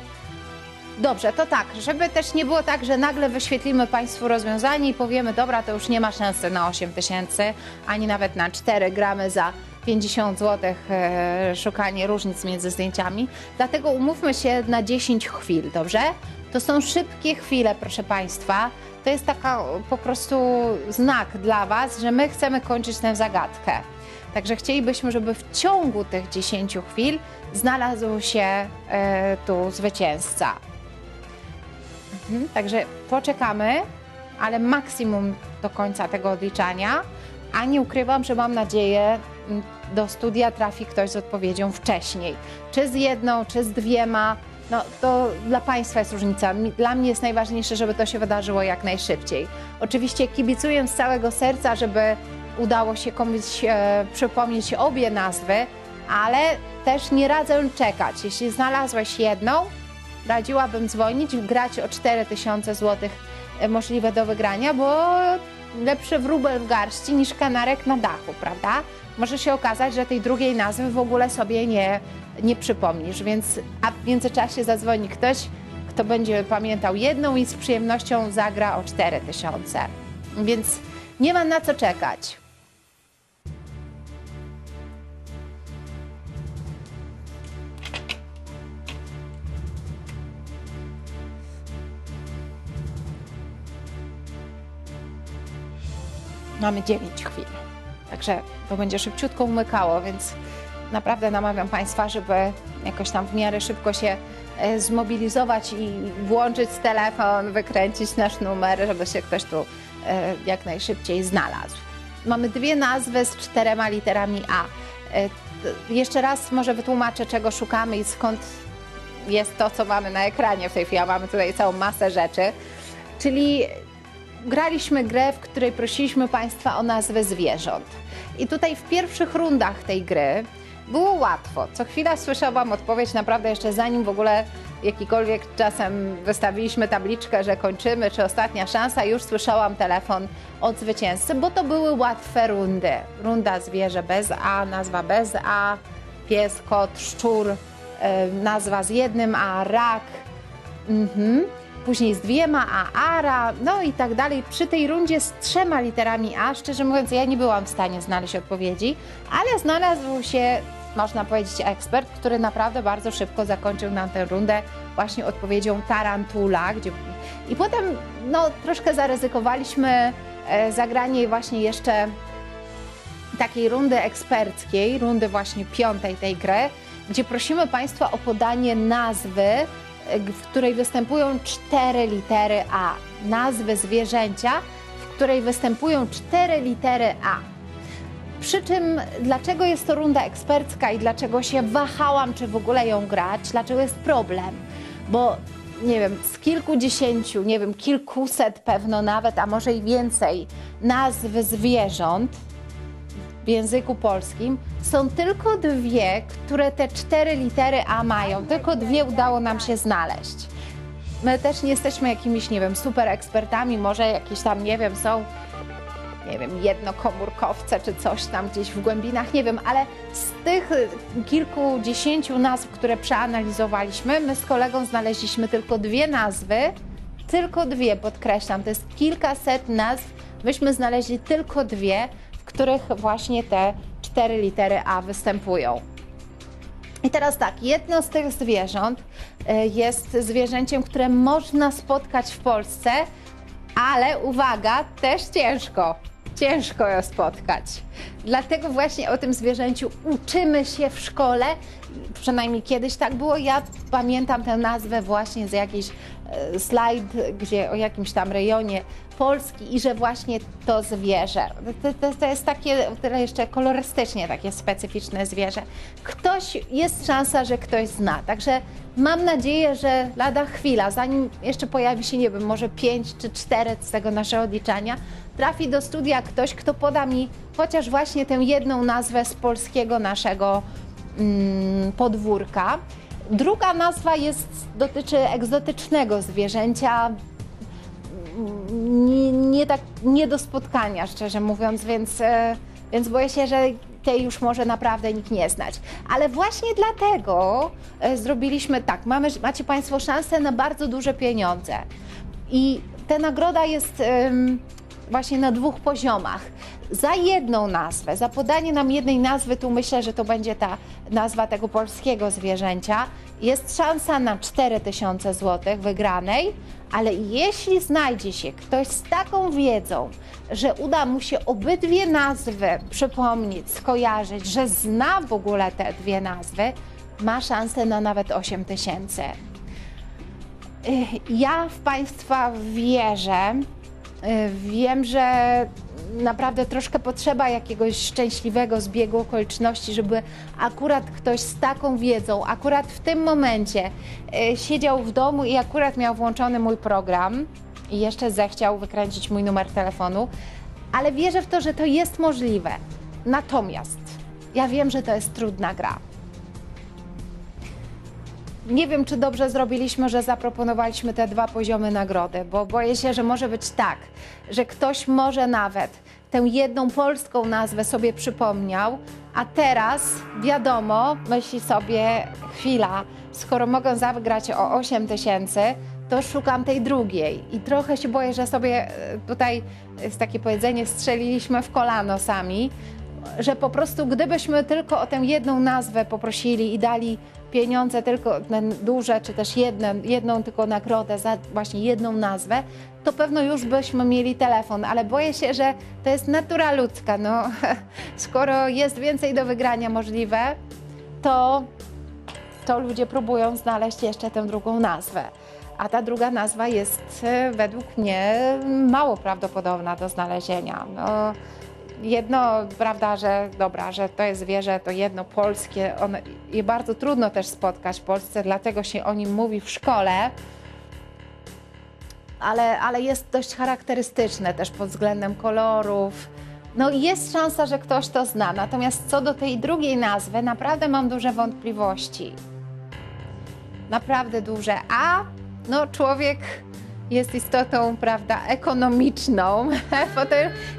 Speaker 1: Dobrze, to tak, żeby też nie było tak, że nagle wyświetlimy Państwu rozwiązanie i powiemy, dobra, to już nie ma szansy na 8 tysięcy, ani nawet na 4 gramy za 50 zł e, szukanie różnic między zdjęciami. Dlatego umówmy się na 10 chwil, dobrze? To są szybkie chwile, proszę Państwa. To jest taka po prostu znak dla Was, że my chcemy kończyć tę zagadkę. Także chcielibyśmy, żeby w ciągu tych 10 chwil znalazł się e, tu zwycięzca. Mhm, Także poczekamy, ale maksimum do końca tego odliczania. A nie ukrywam, że mam nadzieję, do studia trafi ktoś z odpowiedzią wcześniej. Czy z jedną, czy z dwiema. No to dla Państwa jest różnica. Dla mnie jest najważniejsze, żeby to się wydarzyło jak najszybciej. Oczywiście kibicuję z całego serca, żeby udało się komuś e, przypomnieć obie nazwy, ale też nie radzę czekać. Jeśli znalazłeś jedną, radziłabym dzwonić, grać o 4000 zł e, możliwe do wygrania, bo lepszy wróbel w garści niż kanarek na dachu, prawda? Może się okazać, że tej drugiej nazwy w ogóle sobie nie, nie przypomnisz, więc a w międzyczasie zadzwoni ktoś, kto będzie pamiętał jedną i z przyjemnością zagra o 4000. Więc nie ma na co czekać. Mamy 9 chwil. Także to będzie szybciutko umykało, więc naprawdę namawiam Państwa, żeby jakoś tam w miarę szybko się e, zmobilizować i włączyć telefon, wykręcić nasz numer, żeby się ktoś tu e, jak najszybciej znalazł. Mamy dwie nazwy z czterema literami A. E, Jeszcze raz może wytłumaczę, czego szukamy i skąd jest to, co mamy na ekranie w tej chwili. A Mamy tutaj całą masę rzeczy. Czyli graliśmy grę, w której prosiliśmy Państwa o nazwę zwierząt. I tutaj w pierwszych rundach tej gry było łatwo. Co chwila słyszałam odpowiedź, naprawdę jeszcze zanim w ogóle jakikolwiek czasem wystawiliśmy tabliczkę, że kończymy, czy ostatnia szansa, już słyszałam telefon od zwycięzcy, bo to były łatwe rundy. Runda zwierzę bez A, nazwa bez A, pies, kot, szczur, nazwa z jednym A, rak, Mhm. Później z dwiema A, Ara, no i tak dalej. Przy tej rundzie z trzema literami A, szczerze mówiąc, ja nie byłam w stanie znaleźć odpowiedzi, ale znalazł się, można powiedzieć, ekspert, który naprawdę bardzo szybko zakończył nam tę rundę właśnie odpowiedzią tarantula. Gdzie... I potem, no, troszkę zaryzykowaliśmy e, zagranie właśnie jeszcze takiej rundy eksperckiej, rundy właśnie piątej tej gry, gdzie prosimy Państwa o podanie nazwy w której występują cztery litery A. Nazwy zwierzęcia, w której występują cztery litery A. Przy czym, dlaczego jest to runda ekspercka i dlaczego się wahałam, czy w ogóle ją grać, dlaczego jest problem? Bo nie wiem, z kilkudziesięciu, nie wiem, kilkuset pewno nawet, a może i więcej nazw zwierząt w języku polskim są tylko dwie, które te cztery litery A mają. Tylko dwie udało nam się znaleźć. My też nie jesteśmy jakimiś, nie wiem, super ekspertami, może jakieś tam, nie wiem, są nie wiem, jednokomórkowce czy coś tam gdzieś w głębinach, nie wiem, ale z tych kilkudziesięciu nazw, które przeanalizowaliśmy, my z kolegą znaleźliśmy tylko dwie nazwy, tylko dwie, podkreślam, to jest kilkaset nazw, myśmy znaleźli tylko dwie, w których właśnie te cztery litery A występują. I teraz tak, jedno z tych zwierząt y, jest zwierzęciem, które można spotkać w Polsce, ale uwaga, też ciężko. Ciężko ją spotkać. Dlatego właśnie o tym zwierzęciu uczymy się w szkole. Przynajmniej kiedyś tak było. Ja pamiętam tę nazwę właśnie z jakiejś e, slajd, gdzie o jakimś tam rejonie Polski i że właśnie to zwierzę. To, to, to jest takie tyle jeszcze kolorystycznie takie specyficzne zwierzę. Ktoś, jest szansa, że ktoś zna. Także mam nadzieję, że lada chwila, zanim jeszcze pojawi się, nie wiem, może pięć czy cztery z tego naszego odliczania, trafi do studia ktoś, kto poda mi chociaż właśnie tę jedną nazwę z polskiego naszego podwórka. Druga nazwa jest, dotyczy egzotycznego zwierzęcia, nie, nie, tak, nie do spotkania, szczerze mówiąc, więc, e, więc boję się, że tej już może naprawdę nikt nie znać. Ale właśnie dlatego e, zrobiliśmy tak. Mamy, macie Państwo szansę na bardzo duże pieniądze. I ta nagroda jest właśnie na dwóch poziomach. Za jedną nazwę, za podanie nam jednej nazwy, tu myślę, że to będzie ta nazwa tego polskiego zwierzęcia, jest szansa na 4000 zł wygranej, ale jeśli znajdzie się ktoś z taką wiedzą, że uda mu się obydwie nazwy przypomnieć, skojarzyć, że zna w ogóle te dwie nazwy, ma szansę na nawet 8000. Ja w Państwa wierzę. Y, Wiem, że naprawdę troszkę potrzeba jakiegoś szczęśliwego zbiegu okoliczności, żeby akurat ktoś z taką wiedzą, akurat w tym momencie y, siedział w domu i akurat miał włączony mój program i jeszcze zechciał wykręcić mój numer telefonu, ale wierzę w to, że to jest możliwe. Natomiast ja wiem, że to jest trudna gra. Nie wiem, czy dobrze zrobiliśmy, że zaproponowaliśmy te dwa poziomy nagrody, bo boję się, że może być tak, że ktoś może nawet tę jedną polską nazwę sobie przypomniał, a teraz wiadomo, myśli sobie, chwila, skoro mogę zagrać o 8 tysięcy, to szukam tej drugiej. I trochę się boję, że sobie e, tutaj jest takie powiedzenie, strzeliliśmy w kolano sami, że po prostu gdybyśmy tylko o tę jedną nazwę poprosili i dali pieniądze tylko duże, czy też jedne, jedną tylko nagrodę za właśnie jedną nazwę, to pewno już byśmy mieli telefon, ale boję się, że to jest natura ludzka. No, skoro jest więcej do wygrania możliwe, to, to ludzie próbują znaleźć jeszcze tę drugą nazwę. A ta druga nazwa jest e, według mnie mało prawdopodobna do znalezienia. No, jedno, prawda, że dobra, że to jest zwierzę, to jedno polskie, one, je bardzo trudno też spotkać w Polsce, dlatego się o nim mówi w szkole, ale, ale jest dość charakterystyczne też pod względem kolorów. No jest szansa, że ktoś to zna. Natomiast co do tej drugiej nazwy, naprawdę mam duże wątpliwości. Naprawdę duże. A no człowiek jest istotą, prawda, ekonomiczną, to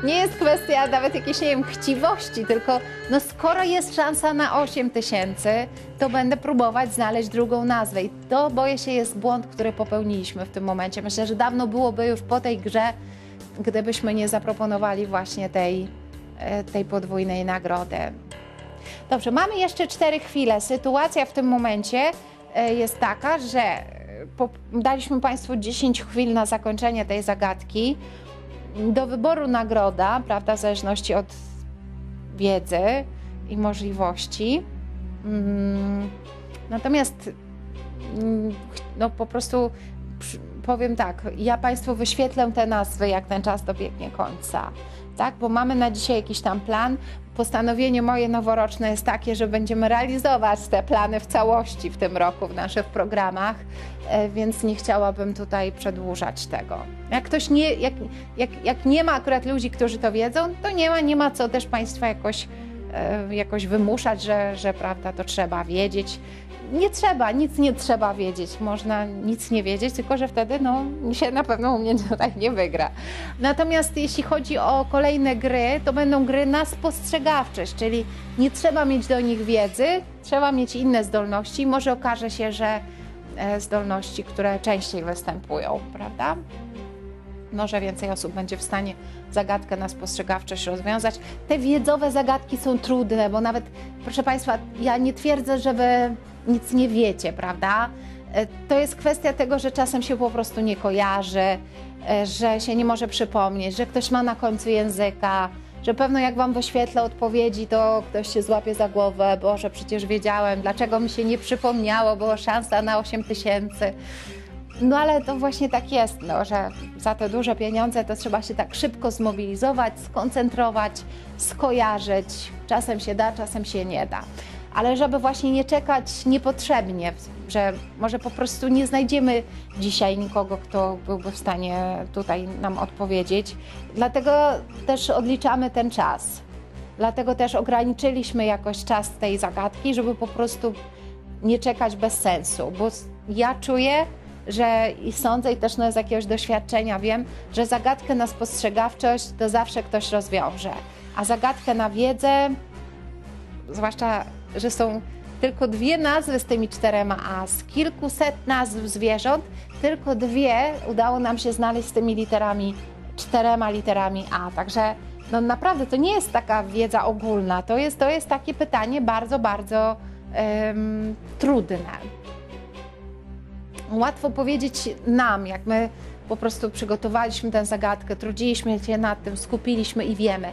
Speaker 1: nie jest kwestia nawet jakiejś, nie wiem, chciwości, tylko no skoro jest szansa na 8 tysięcy, to będę próbować znaleźć drugą nazwę i to boję się jest błąd, który popełniliśmy w tym momencie. Myślę, że dawno byłoby już po tej grze, gdybyśmy nie zaproponowali właśnie tej, e, tej podwójnej nagrody. Dobrze, mamy jeszcze cztery chwile. Sytuacja w tym momencie e, jest taka, że daliśmy Państwu 10 chwil na zakończenie tej zagadki. Do wyboru nagroda, prawda, w zależności od wiedzy i możliwości. Mm, Natomiast mm, no po prostu powiem tak, ja Państwu wyświetlę te nazwy, jak ten czas dobiegnie końca. Tak, bo mamy na dzisiaj jakiś tam plan. Postanowienie moje noworoczne jest takie, że będziemy realizować te plany w całości w tym roku w naszych programach, e, więc nie chciałabym tutaj przedłużać tego. Jak ktoś nie, jak, jak, jak nie ma akurat ludzi, którzy to wiedzą, to nie ma, nie ma co też Państwa jakoś, jakoś wymuszać, że, że prawda, to trzeba wiedzieć. Nie trzeba, nic nie trzeba wiedzieć. Można nic nie wiedzieć, tylko że wtedy no, się na pewno u mnie tutaj nie wygra. Natomiast jeśli chodzi o kolejne gry, to będą gry na spostrzegawczość, czyli nie trzeba mieć do nich wiedzy, trzeba mieć inne zdolności. Może okaże się, że e, zdolności, które częściej występują, prawda? Może więcej osób będzie w stanie zagadkę na spostrzegawczość rozwiązać. Te wiedzowe zagadki są trudne, bo nawet, proszę Państwa, ja nie twierdzę, że Wy nic nie wiecie, prawda? E, To jest kwestia tego, że czasem się po prostu nie kojarzy, e, że się nie może przypomnieć, że ktoś ma na końcu języka, że pewno jak Wam wyświetlę odpowiedzi, to ktoś się złapie za głowę, Boże, przecież wiedziałem, dlaczego mi się nie przypomniało, było szansa na 8 tysięcy. No ale to właśnie tak jest, no, że za te duże pieniądze to trzeba się tak szybko zmobilizować, skoncentrować, skojarzyć. Czasem się da, czasem się nie da. Ale żeby właśnie nie czekać niepotrzebnie, że może po prostu nie znajdziemy dzisiaj nikogo, kto byłby w stanie tutaj nam odpowiedzieć. Dlatego też odliczamy ten czas. Dlatego też ograniczyliśmy jakoś czas tej zagadki, żeby po prostu nie czekać bez sensu, bo ja czuję, że i sądzę i też no, z jakiegoś doświadczenia wiem, że zagadkę na spostrzegawczość to zawsze ktoś rozwiąże, a zagadkę na wiedzę, zwłaszcza, że są tylko dwie nazwy z tymi czterema A, z kilkuset nazw zwierząt, tylko dwie udało nam się znaleźć z tymi literami, czterema literami A, także no naprawdę to nie jest taka wiedza ogólna, to jest, to jest takie pytanie bardzo, bardzo em, trudne. Łatwo powiedzieć nam, jak my po prostu przygotowaliśmy tę zagadkę, trudziliśmy się nad tym, skupiliśmy i wiemy.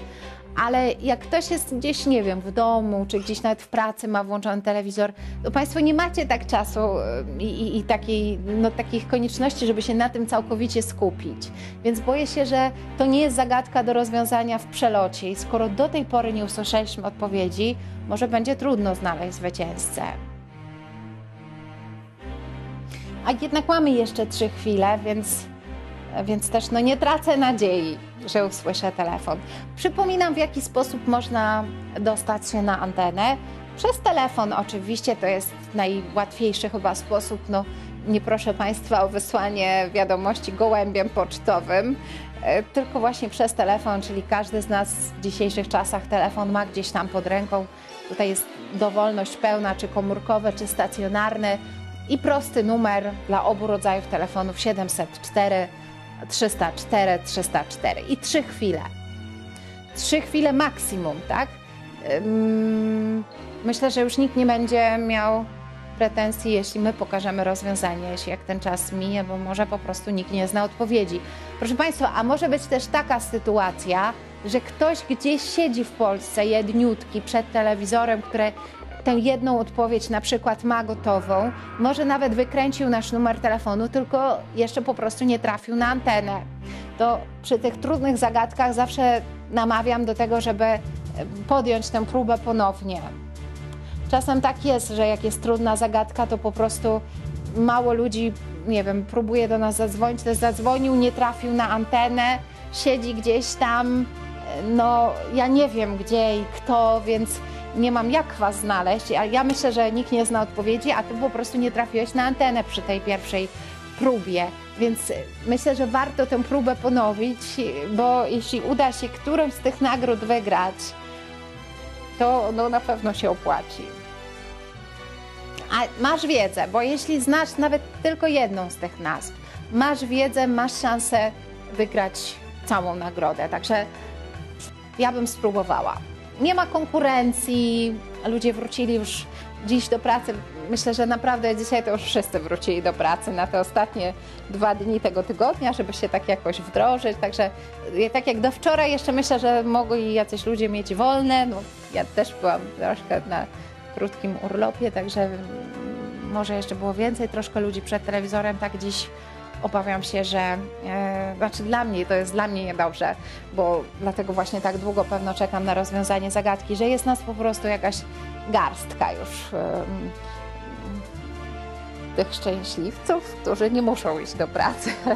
Speaker 1: Ale jak ktoś jest gdzieś, nie wiem, w domu, czy gdzieś nawet w pracy ma włączony telewizor, to Państwo nie macie tak czasu y, i, i, i takiej, no, takich konieczności, żeby się na tym całkowicie skupić. Więc boję się, że to nie jest zagadka do rozwiązania w przelocie. I skoro do tej pory nie usłyszeliśmy odpowiedzi, może będzie trudno znaleźć zwycięzcę. A jednak mamy jeszcze trzy chwile, więc, więc też no nie tracę nadziei, że usłyszę telefon. Przypominam, w jaki sposób można dostać się na antenę. Przez telefon oczywiście, to jest najłatwiejszy chyba sposób. No, nie proszę Państwa o wysłanie wiadomości gołębiem pocztowym, e, tylko właśnie przez telefon, czyli każdy z nas w dzisiejszych czasach telefon ma gdzieś tam pod ręką. Tutaj jest dowolność pełna, czy komórkowe, czy stacjonarne i prosty numer dla obu rodzajów telefonów 704 304 304 i trzy chwile. Trzy chwile maksimum, tak? Myślę, że już nikt nie będzie miał pretensji, jeśli my pokażemy rozwiązanie, jeśli jak ten czas minie, bo może po prostu nikt nie zna odpowiedzi. Proszę Państwa, a może być też taka sytuacja, że ktoś gdzieś siedzi w Polsce jedniutki przed telewizorem, które tę jedną odpowiedź na przykład ma gotową, może nawet wykręcił nasz numer telefonu, tylko jeszcze po prostu nie trafił na antenę. To przy tych trudnych zagadkach zawsze namawiam do tego, żeby e, podjąć tę próbę ponownie. Czasem tak jest, że jak jest trudna zagadka, to po prostu mało ludzi, nie wiem, próbuje do nas zadzwonić, też zadzwonił, nie trafił na antenę, siedzi gdzieś tam, no ja nie wiem gdzie i kto, więc nie mam jak was znaleźć, ale ja myślę, że nikt nie zna odpowiedzi, a ty po prostu nie trafiłeś na antenę przy tej pierwszej próbie. Więc myślę, że warto tę próbę ponowić, bo jeśli uda się którąś z tych nagród wygrać, to no, na pewno się opłaci. A masz wiedzę, bo jeśli znasz nawet tylko jedną z tych nazw, masz wiedzę, masz szansę wygrać całą nagrodę. Także ja bym spróbowała. Nie ma konkurencji, ludzie wrócili już dziś do pracy. Myślę, że naprawdę dzisiaj to już wszyscy wrócili do pracy na te ostatnie dwa dni tego tygodnia, żeby się tak jakoś wdrożyć. Także ja tak jak do wczoraj jeszcze myślę, że mogli jacyś ludzie mieć wolne. No, ja też byłam troszkę na krótkim urlopie, także może jeszcze było więcej troszkę ludzi przed telewizorem, tak dziś obawiam się, że e, znaczy dla mnie to jest dla mnie niedobrze, bo dlatego właśnie tak długo pewno czekam na rozwiązanie zagadki, że jest nas po prostu jakaś garstka już em, tych szczęśliwców, którzy nie muszą iść do pracy.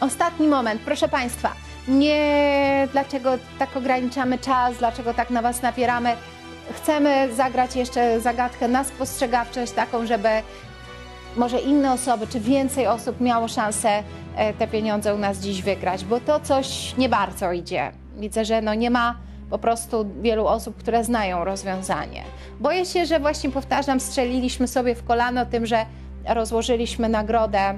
Speaker 1: Ostatni moment, proszę Państwa. Nie dlaczego tak ograniczamy czas, dlaczego tak na Was napieramy. Chcemy zagrać jeszcze zagadkę na spostrzegawczość, taką, żeby może inne osoby, czy więcej osób miało szansę e, te pieniądze u nas dziś wygrać, bo to coś nie bardzo idzie. Widzę, że no nie ma po prostu wielu osób, które znają rozwiązanie. Boję się, że właśnie powtarzam, strzeliliśmy sobie w kolano tym, że rozłożyliśmy nagrodę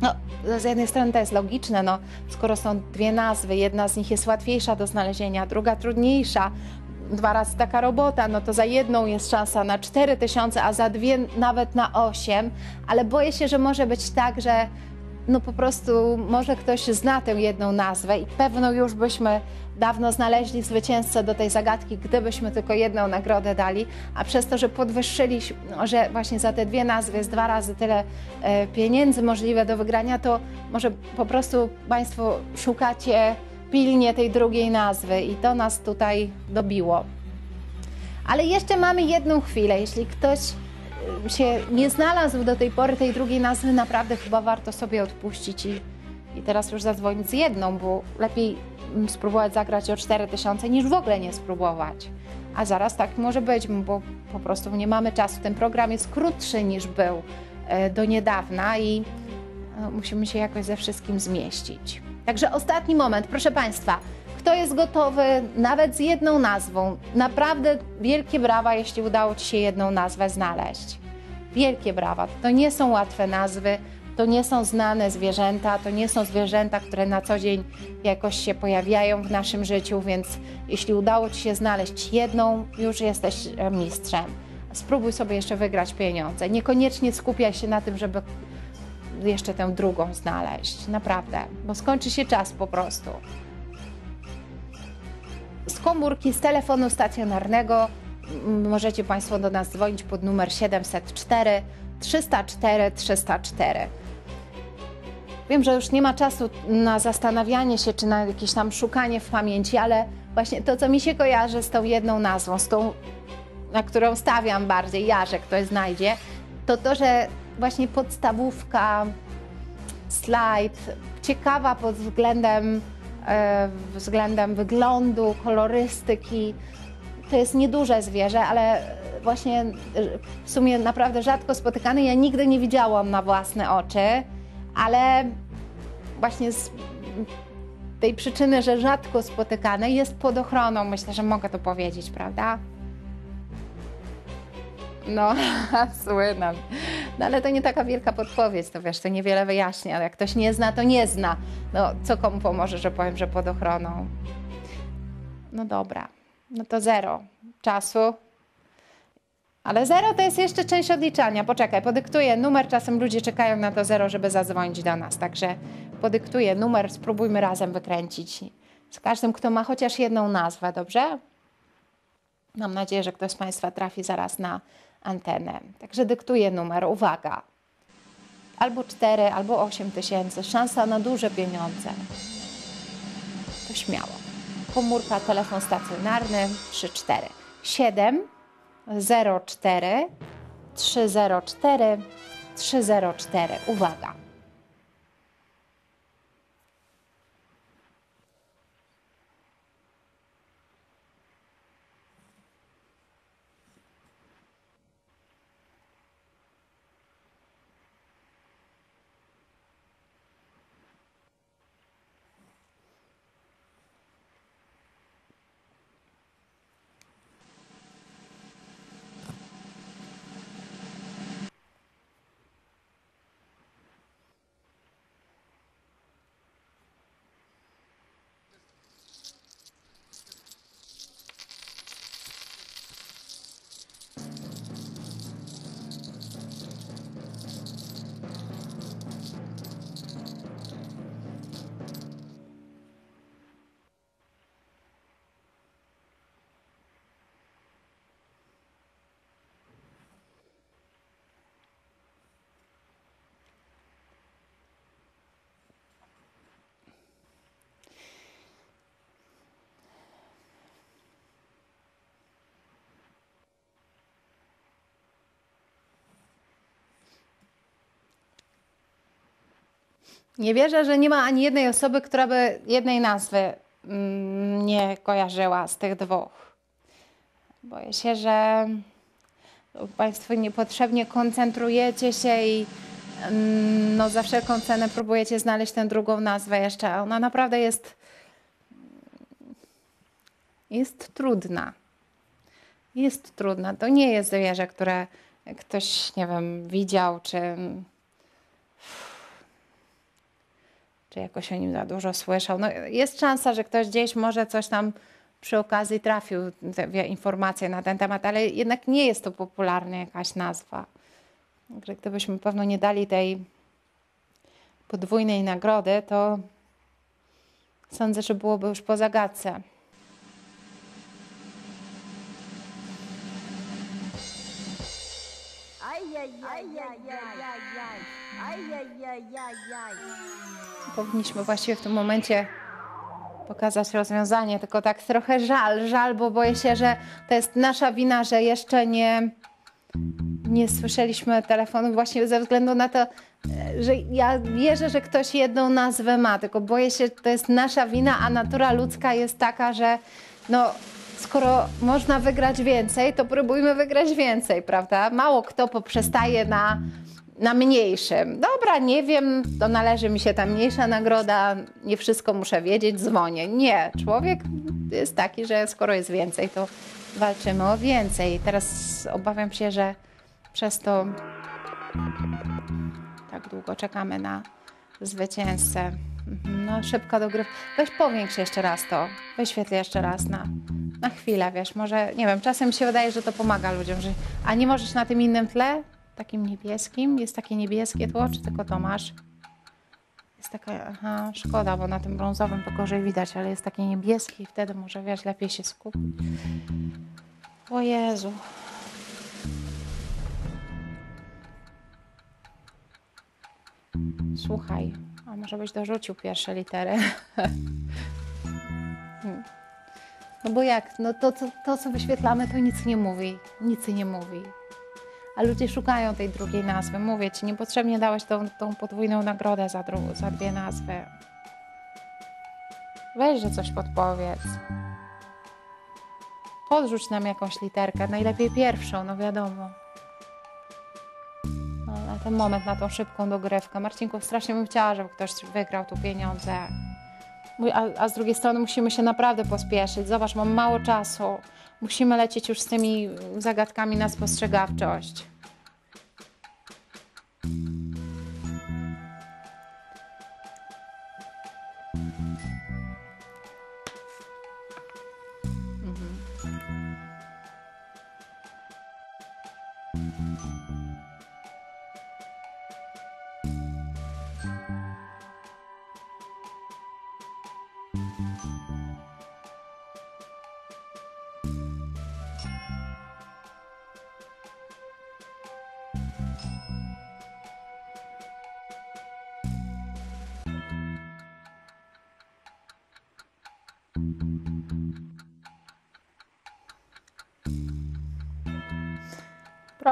Speaker 1: no, z jednej strony to jest logiczne, no, skoro są dwie nazwy, jedna z nich jest łatwiejsza do znalezienia, druga trudniejsza, dwa razy taka robota, no to za jedną jest szansa na 4 tysiące, a za dwie nawet na 8, ale boję się, że może być tak, że no po prostu może ktoś zna tę jedną nazwę i pewno już byśmy dawno znaleźli zwycięzcę do tej zagadki, gdybyśmy tylko jedną nagrodę dali, a przez to, że podwyższyliśmy, no, że właśnie za te dwie nazwy jest dwa razy tyle e, pieniędzy możliwe do wygrania, to może po prostu Państwo szukacie pilnie tej drugiej nazwy i to nas tutaj dobiło. Ale jeszcze mamy jedną chwilę. Jeśli ktoś y, się nie znalazł do tej pory tej drugiej nazwy, naprawdę chyba warto sobie odpuścić i, i teraz już zadzwonić z jedną, bo lepiej mm, spróbować zagrać o 4000 niż w ogóle nie spróbować. A zaraz tak może być, bo po prostu nie mamy czasu. Ten program jest krótszy niż był e, do niedawna i no, musimy się jakoś ze wszystkim zmieścić. Także ostatni moment, proszę Państwa. Kto jest gotowy nawet z jedną nazwą? Naprawdę wielkie brawa, jeśli udało Ci się jedną nazwę znaleźć. Wielkie brawa. To nie są łatwe nazwy, to nie są znane zwierzęta, to nie są zwierzęta, które na co dzień jakoś się pojawiają w naszym życiu, więc jeśli udało Ci się znaleźć jedną, już jesteś e, mistrzem. Spróbuj sobie jeszcze wygrać pieniądze. Niekoniecznie skupiaj się na tym, żeby jeszcze tę drugą znaleźć. Naprawdę, bo skończy się czas po prostu. Z komórki, z telefonu stacjonarnego możecie Państwo do nas dzwonić pod numer 704 304 304. Wiem, że już nie ma czasu na zastanawianie się, czy na jakieś tam szukanie w pamięci, ale właśnie to, co mi się kojarzy z tą jedną nazwą, z tą, na którą stawiam bardziej ja, że ktoś znajdzie, to to, że właśnie podstawówka, slajd, ciekawa pod względem, e, względem wyglądu, kolorystyki. To jest nieduże zwierzę, ale właśnie e, w sumie naprawdę rzadko spotykane. Ja nigdy nie widziałam na własne oczy, ale właśnie z tej przyczyny, że rzadko spotykane, jest pod ochroną. Myślę, że mogę to powiedzieć, prawda? No, słynę. No ale to nie taka wielka podpowiedź, to wiesz, to niewiele wyjaśnia. Jak ktoś nie zna, to nie zna. No, co komu pomoże, że powiem, że pod ochroną? No dobra, no to zero czasu. Ale zero to jest jeszcze część odliczania. Poczekaj, podyktuję numer. Czasem ludzie czekają na to zero, żeby zadzwonić do nas. Także podyktuję numer, spróbujmy razem wykręcić. Z każdym, kto ma chociaż jedną nazwę, dobrze? Mam nadzieję, że ktoś z Państwa trafi zaraz na antenę. Także dyktuję numer. Uwaga. Albo 4, albo 8 tysięcy. Szansa na duże pieniądze. To śmiało. Komórka, telefon stacjonarny 34 7 04 304 304. Uwaga. Nie wierzę, że nie ma ani jednej osoby, która by jednej nazwy mm, nie kojarzyła z tych dwóch. Boję się, że Państwo niepotrzebnie koncentrujecie się i mm, no, za wszelką cenę próbujecie znaleźć tę drugą nazwę jeszcze. Ona naprawdę jest, jest trudna. Jest trudna. To nie jest zwierzę, które ktoś, nie wiem, widział, czy, czy jakoś o nim za dużo słyszał. No, jest szansa, że ktoś gdzieś może coś tam przy okazji trafił te informacje na ten temat, ale jednak nie jest to popularna jakaś nazwa. Gdy- Gdybyśmy pewno nie dali tej podwójnej nagrody, to sądzę, że byłoby już po zagadce. Powinniśmy właściwie w tym momencie pokazać rozwiązanie, tylko tak trochę żal, żal, bo boję się, że to jest nasza wina, że jeszcze nie, nie słyszeliśmy telefonu właśnie ze względu na to, e, że ja wierzę, że ktoś jedną nazwę ma, tylko boję się, że to jest nasza wina, a natura ludzka jest taka, że no, skoro można wygrać więcej, to próbujmy wygrać więcej, prawda? Mało kto poprzestaje na, na mniejszym. Dobra, nie wiem, to należy mi się ta mniejsza nagroda, nie wszystko muszę wiedzieć, dzwonię. Nie, człowiek jest taki, że skoro jest więcej, to walczymy o więcej. Teraz obawiam się, że przez to tak długo czekamy na zwycięzcę. Mhm, No, szybka dogrywka. Weź powiększ jeszcze raz to. Wyświetl jeszcze raz na, na chwilę, wiesz, może, nie wiem, czasem mi się wydaje, że to pomaga ludziom, że, a nie możesz na tym innym tle, takim niebieskim, jest takie niebieskie tło, czy tylko to masz? Jest taka, aha, szkoda, bo na tym brązowym to gorzej widać, ale jest takie niebieskie i wtedy może, wiesz, lepiej się skupić. O Jezu. Słuchaj, a może byś dorzucił pierwsze litery? Hmm. No bo jak? No to, to, to, co wyświetlamy, to nic nie mówi. Nic nie mówi. A ludzie szukają tej drugiej nazwy. Mówię ci, niepotrzebnie dałeś tą, tą podwójną nagrodę za, za dwie nazwy. Weź, że coś podpowiedz. Podrzuć nam jakąś literkę, najlepiej pierwszą, no wiadomo. No, na ten moment, na tą szybką dogrywkę. Marcinku, strasznie bym chciała, żeby ktoś wygrał tu pieniądze. A, a z drugiej strony musimy się naprawdę pospieszyć. Zobacz, mam mało czasu. Musimy lecieć już z tymi zagadkami na spostrzegawczość.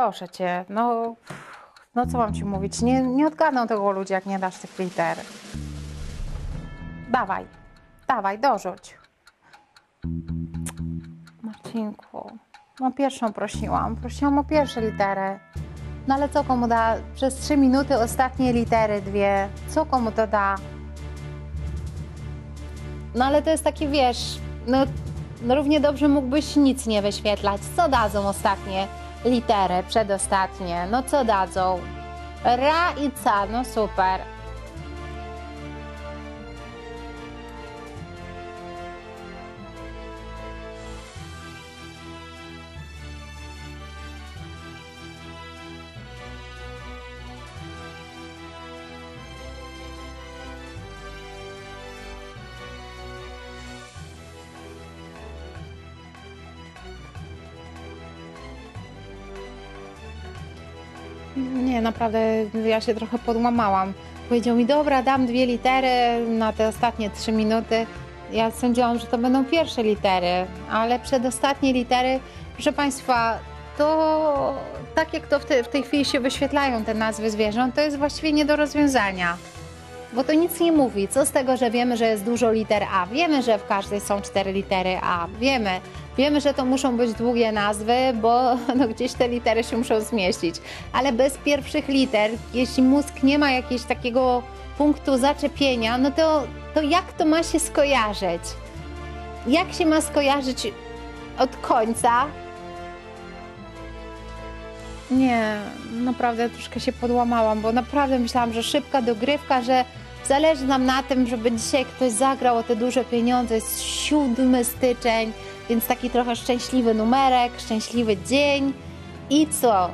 Speaker 1: Proszę cię, no, no co mam ci mówić? Nie, nie odgadną tego ludzie, jak nie dasz tych liter. Dawaj, dawaj, dorzuć. Marcinku, no pierwszą prosiłam, prosiłam o pierwsze litery. No ale co komu da? Przez trzy minuty ostatnie litery dwie. Co komu to da? No ale to jest taki, wiesz, no, no równie dobrze mógłbyś nic nie wyświetlać. Co dadzą ostatnie litery, przedostatnie? No co dadzą? Ra i ca, no super. Nie, naprawdę ja się trochę podłamałam. Powiedział mi, dobra, dam dwie litery na te ostatnie trzy minuty. Ja sądziłam, że to będą pierwsze litery, ale przedostatnie litery, proszę Państwa, to tak jak to w, te, w tej chwili się wyświetlają te nazwy zwierząt, to jest właściwie nie do rozwiązania. Bo to nic nie mówi. Co z tego, że wiemy, że jest dużo liter A? Wiemy, że w każdej są cztery litery A. Wiemy. Wiemy, że to muszą być długie nazwy, bo no, gdzieś te litery się muszą zmieścić. Ale bez pierwszych liter, jeśli mózg nie ma jakiegoś takiego punktu zaczepienia, no to, to jak to ma się skojarzyć? Jak się ma skojarzyć od końca? Nie, naprawdę troszkę się podłamałam, bo naprawdę myślałam, że szybka dogrywka, że zależy nam na tym, żeby dzisiaj ktoś zagrał o te duże pieniądze. Jest 7 styczeń, więc taki trochę szczęśliwy numerek, szczęśliwy dzień. I co?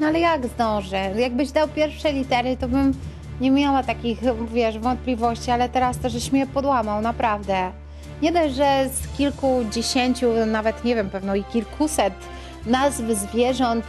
Speaker 1: No ale jak zdążę? Jakbyś dał pierwsze litery, to bym nie miała takich, wiesz, wątpliwości, ale teraz to żeś mnie podłamał, naprawdę. Nie dość, że z kilkudziesięciu, nawet nie wiem, pewno i kilkuset nazw zwierząt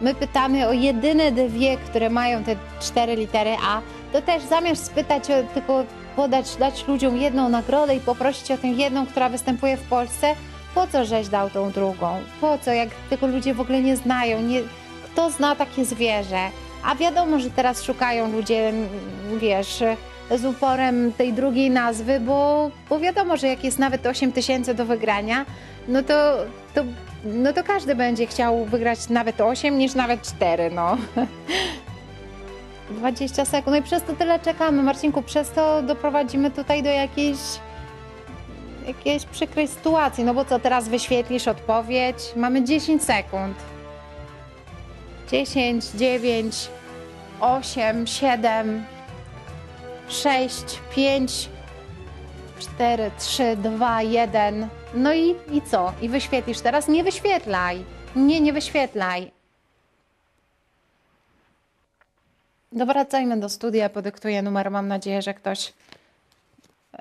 Speaker 1: my pytamy o jedyne dwie, które mają te cztery litery A, to też zamiast spytać o, tylko podać, dać ludziom jedną nagrodę i poprosić o tę jedną, która występuje w Polsce, po co żeś dał tą drugą? Po co, jak tego ludzie w ogóle nie znają, nie, kto zna takie zwierzę? A wiadomo, że teraz szukają ludzie, wiesz, z uporem tej drugiej nazwy, bo, bo wiadomo, że jak jest nawet 8 tysięcy do wygrania, no to, to, no to każdy będzie chciał wygrać nawet 8 niż nawet 4, no. 20 sekund. No i przez to tyle czekamy, Marcinku, przez to doprowadzimy tutaj do jakiejś jakiejś przykrej sytuacji. No bo co, teraz wyświetlisz odpowiedź? Mamy 10 sekund. 10, 9, 8, 7, 6, 5, 4, 3, 2, 1. No i, i co? I wyświetlisz teraz? Nie wyświetlaj. Nie, nie wyświetlaj. Wracajmy do studia, podyktuję numer. Mam nadzieję, że ktoś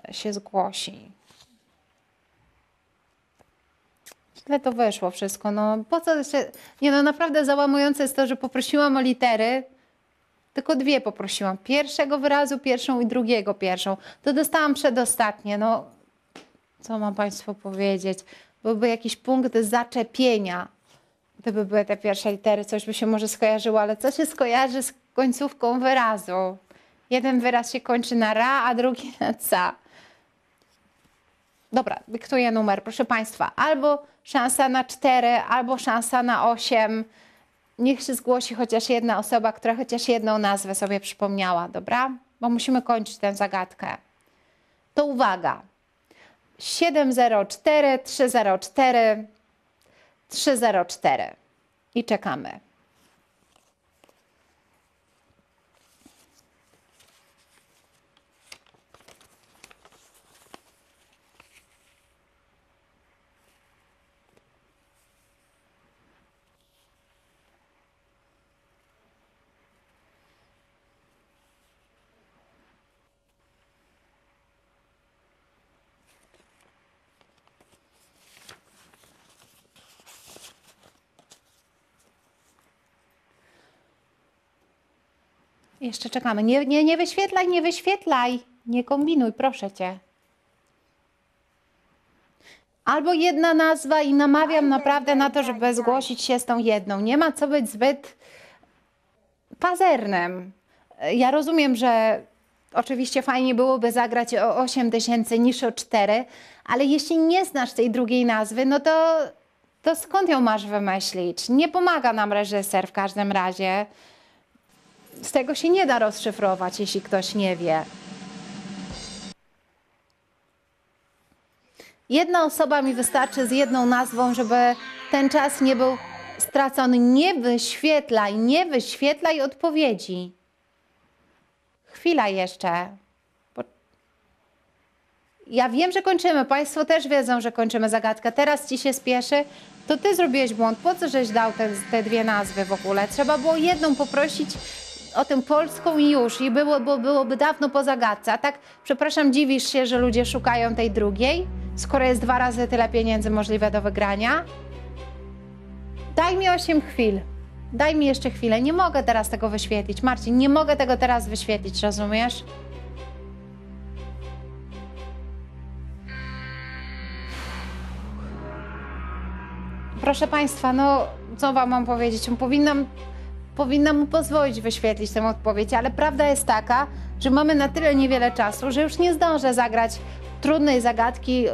Speaker 1: e, się zgłosi. Źle to wyszło wszystko. No po co się. Nie no, naprawdę załamujące jest to, że poprosiłam o litery. Tylko dwie poprosiłam. Pierwszego wyrazu, pierwszą i drugiego pierwszą. To dostałam przedostatnie. No, co mam Państwu powiedzieć? Byłby jakiś punkt zaczepienia. Gdyby były te pierwsze litery, coś by się może skojarzyło, ale co się skojarzy z końcówką wyrazu? Jeden wyraz się kończy na ra, a drugi na ca. Dobra, dyktuję numer, proszę Państwa. Albo szansa na 4, albo szansa na 8. Niech się zgłosi chociaż jedna osoba, która chociaż jedną nazwę sobie przypomniała, dobra? Bo musimy kończyć tę zagadkę. To uwaga. 704 304 304 i czekamy. Jeszcze czekamy. Nie, nie, nie wyświetlaj, nie wyświetlaj. Nie kombinuj, proszę cię. Albo jedna nazwa i namawiam naprawdę na to, żeby zgłosić się z tą jedną. Nie ma co być zbyt pazernym. Ja rozumiem, że oczywiście fajnie byłoby zagrać o 8 tysięcy niż o 4, ale jeśli nie znasz tej drugiej nazwy, no to, to skąd ją masz wymyślić? Nie pomaga nam reżyser w każdym razie. Z tego się nie da rozszyfrować, jeśli ktoś nie wie. Jedna osoba mi wystarczy z jedną nazwą, żeby ten czas nie był stracony. Nie wyświetlaj, nie wyświetlaj odpowiedzi. Chwila jeszcze. Ja wiem, że kończymy. Państwo też wiedzą, że kończymy zagadkę. Teraz ci się spieszy. To ty zrobiłeś błąd. Po co żeś dał te, te dwie nazwy w ogóle? Trzeba było jedną poprosić o tym Polską już i było, bo byłoby dawno po zagadce. A tak, przepraszam, dziwisz się, że ludzie szukają tej drugiej, skoro jest dwa razy tyle pieniędzy możliwe do wygrania? Daj mi 8 chwil. Daj mi jeszcze chwilę. Nie mogę teraz tego wyświetlić. Marcin, nie mogę tego teraz wyświetlić, rozumiesz? Proszę Państwa, no co Wam mam powiedzieć? Powinnam powinnam mu pozwolić wyświetlić tę odpowiedź, ale prawda jest taka, że mamy na tyle niewiele czasu, że już nie zdążę zagrać trudnej zagadki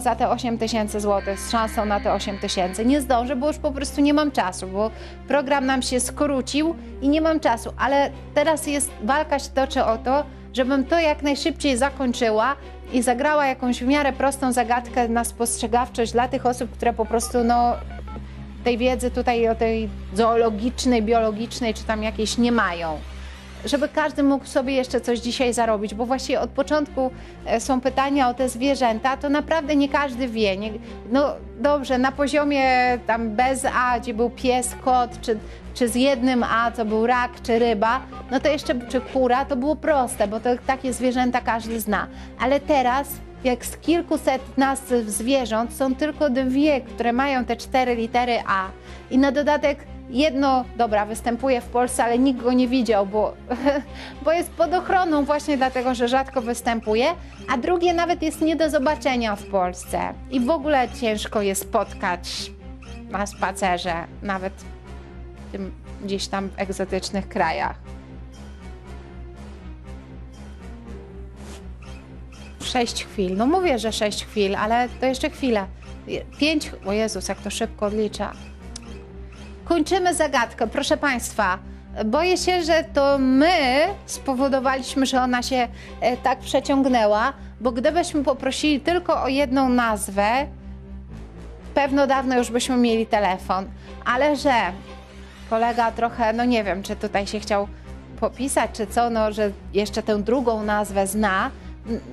Speaker 1: za te 8 tysięcy złotych, z szansą na te 8 tysięcy. Nie zdążę, bo już po prostu nie mam czasu, bo program nam się skrócił i nie mam czasu. Ale teraz jest, walka się toczy o to, żebym to jak najszybciej zakończyła i zagrała jakąś w miarę prostą zagadkę na spostrzegawczość dla tych osób, które po prostu no, tej wiedzy tutaj o tej zoologicznej, biologicznej czy tam jakiejś nie mają. Żeby każdy mógł sobie jeszcze coś dzisiaj zarobić, bo właściwie od początku e, są pytania o te zwierzęta, to naprawdę nie każdy wie. Nie, no dobrze, na poziomie tam bez A, gdzie był pies, kot, czy, czy z jednym A, to był rak, czy ryba, no to jeszcze, czy kura, to było proste, bo to takie zwierzęta każdy zna. Ale teraz jak z kilkuset nazw zwierząt są tylko dwie, które mają te cztery litery A. I na dodatek jedno, dobra, występuje w Polsce, ale nikt go nie widział, bo, bo jest pod ochroną właśnie dlatego, że rzadko występuje, a drugie nawet jest nie do zobaczenia w Polsce. I w ogóle ciężko je spotkać na spacerze, nawet w tym, gdzieś tam w egzotycznych krajach. Sześć chwil. No mówię, że sześć chwil, ale to jeszcze chwilę. Pięch... O Jezus, jak to szybko odlicza. Kończymy zagadkę, proszę Państwa. Boję się, że to my spowodowaliśmy, że ona się e, tak przeciągnęła, bo gdybyśmy poprosili tylko o jedną nazwę, pewno dawno już byśmy mieli telefon. Ale że kolega trochę, no nie wiem, czy tutaj się chciał popisać, czy co, no, że jeszcze tę drugą nazwę zna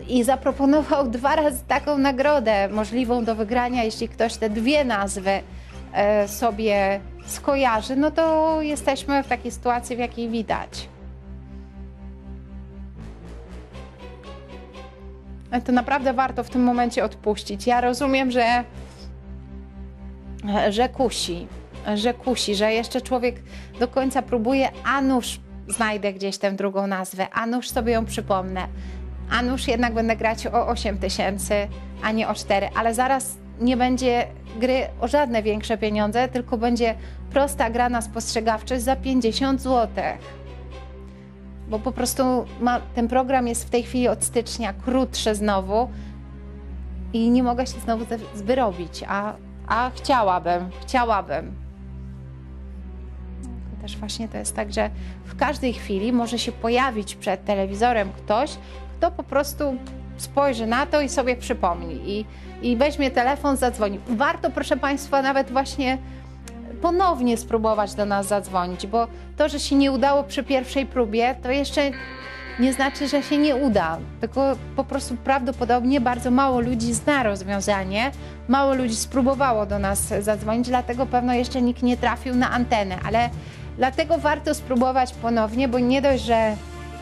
Speaker 1: i zaproponował dwa razy taką nagrodę możliwą do wygrania, jeśli ktoś te dwie nazwy e, sobie skojarzy, no to jesteśmy w takiej sytuacji, w jakiej widać. Ale to naprawdę warto w tym momencie odpuścić. Ja rozumiem, że, że kusi, że kusi, że jeszcze człowiek do końca próbuje, a nuż znajdę gdzieś tę drugą nazwę, a nuż sobie ją przypomnę, a nuż jednak będę grać o 8 tysięcy, a nie o 4, ale zaraz nie będzie gry o żadne większe pieniądze, tylko będzie prosta gra na spostrzegawczość za 50 zł. Bo po prostu ma, ten program jest w tej chwili od stycznia krótszy znowu i nie mogę się znowu wyrobić, a, a chciałabym, chciałabym. Też właśnie to jest tak, że w każdej chwili może się pojawić przed telewizorem ktoś, kto po prostu spojrzy na to i sobie przypomni. I, i weźmie telefon, zadzwoni. Warto, proszę Państwa, nawet właśnie ponownie spróbować do nas zadzwonić, bo to, że się nie udało przy pierwszej próbie, to jeszcze nie znaczy, że się nie uda, tylko po prostu prawdopodobnie bardzo mało ludzi zna rozwiązanie, mało ludzi spróbowało do nas zadzwonić, dlatego pewno jeszcze nikt nie trafił na antenę, ale dlatego warto spróbować ponownie, bo nie dość, że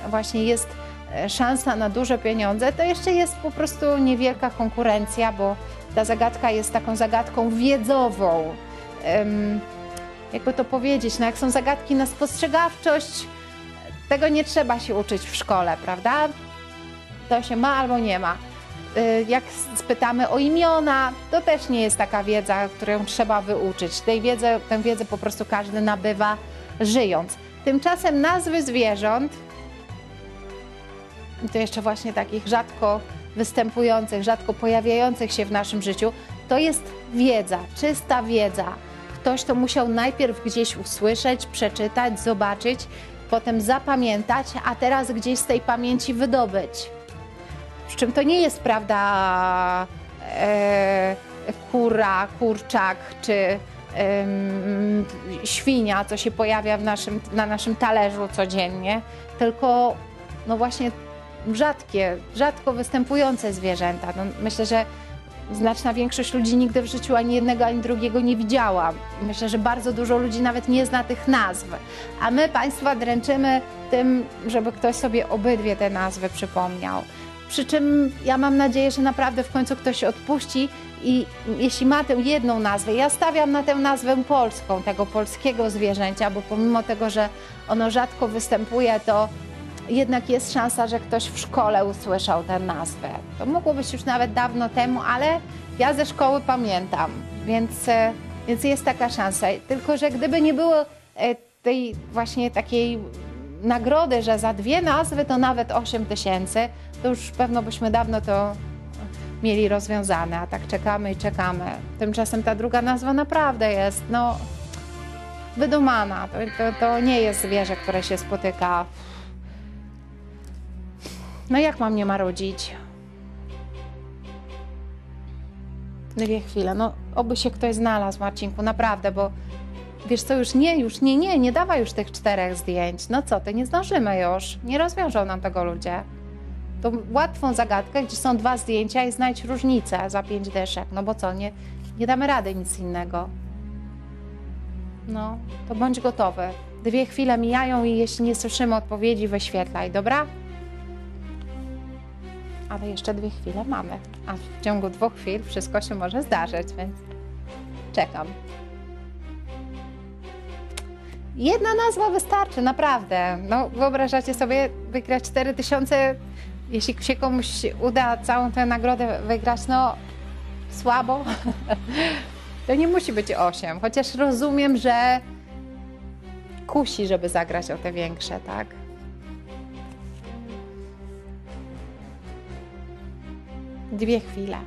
Speaker 1: właśnie jest szansa na duże pieniądze, to jeszcze jest po prostu niewielka konkurencja, bo ta zagadka jest taką zagadką wiedzową. Jakby to powiedzieć, no jak są zagadki na spostrzegawczość, tego nie trzeba się uczyć w szkole, prawda? To się ma albo nie ma. Y, Jak spytamy o imiona, to też nie jest taka wiedza, którą trzeba wyuczyć. Tej wiedzy, tę wiedzę po prostu każdy nabywa żyjąc. Tymczasem nazwy zwierząt, i to jeszcze właśnie takich rzadko występujących, rzadko pojawiających się w naszym życiu, to jest wiedza, czysta wiedza. Ktoś to musiał najpierw gdzieś usłyszeć, przeczytać, zobaczyć, potem zapamiętać, a teraz gdzieś z tej pamięci wydobyć. Przy czym to nie jest prawda e, kura, kurczak czy em, świnia, co się pojawia naszym, na naszym talerzu codziennie, tylko no właśnie rzadkie, rzadko występujące zwierzęta. No, myślę, że znaczna większość ludzi nigdy w życiu ani jednego, ani drugiego nie widziała. Myślę, że bardzo dużo ludzi nawet nie zna tych nazw. A my Państwa dręczymy tym, żeby ktoś sobie obydwie te nazwy przypomniał. Przy czym ja mam nadzieję, że naprawdę w końcu ktoś odpuści i jeśli ma tę jedną nazwę, ja stawiam na tę nazwę polską, tego polskiego zwierzęcia, bo pomimo tego, że ono rzadko występuje, to jednak jest szansa, że ktoś w szkole usłyszał tę nazwę. To mogło być już nawet dawno temu, ale ja ze szkoły pamiętam, więc, e, Więc jest taka szansa. Tylko, że gdyby nie było e, tej właśnie takiej nagrody, że za dwie nazwy to nawet 8 tysięcy, to już pewno byśmy dawno to mieli rozwiązane, a tak czekamy i czekamy. Tymczasem ta druga nazwa naprawdę jest, no, wydumana. To, to, to nie jest zwierzę, które się spotyka. No jak mam nie marudzić? Dwie chwile, no oby się ktoś znalazł, Marcinku, naprawdę, bo wiesz co, już nie, już nie, nie, nie dawaj już tych czterech zdjęć. No co ty, nie zdążymy już, nie rozwiążą nam tego ludzie. To łatwą zagadkę, gdzie są dwa zdjęcia i znajdź różnicę za pięć deszek. No bo co, nie, nie damy rady nic innego. No, to bądź gotowy. Dwie chwile mijają i jeśli nie słyszymy odpowiedzi, wyświetlaj, dobra? Ale jeszcze dwie chwile mamy. A w ciągu dwóch chwil wszystko się może zdarzyć, więc czekam. Jedna nazwa wystarczy, naprawdę. No, wyobrażacie sobie wygrać 4000, jeśli się komuś uda całą tę nagrodę wygrać, no słabo. To nie musi być 8, chociaż rozumiem, że kusi, żeby zagrać o te większe, tak? Dwie chwile.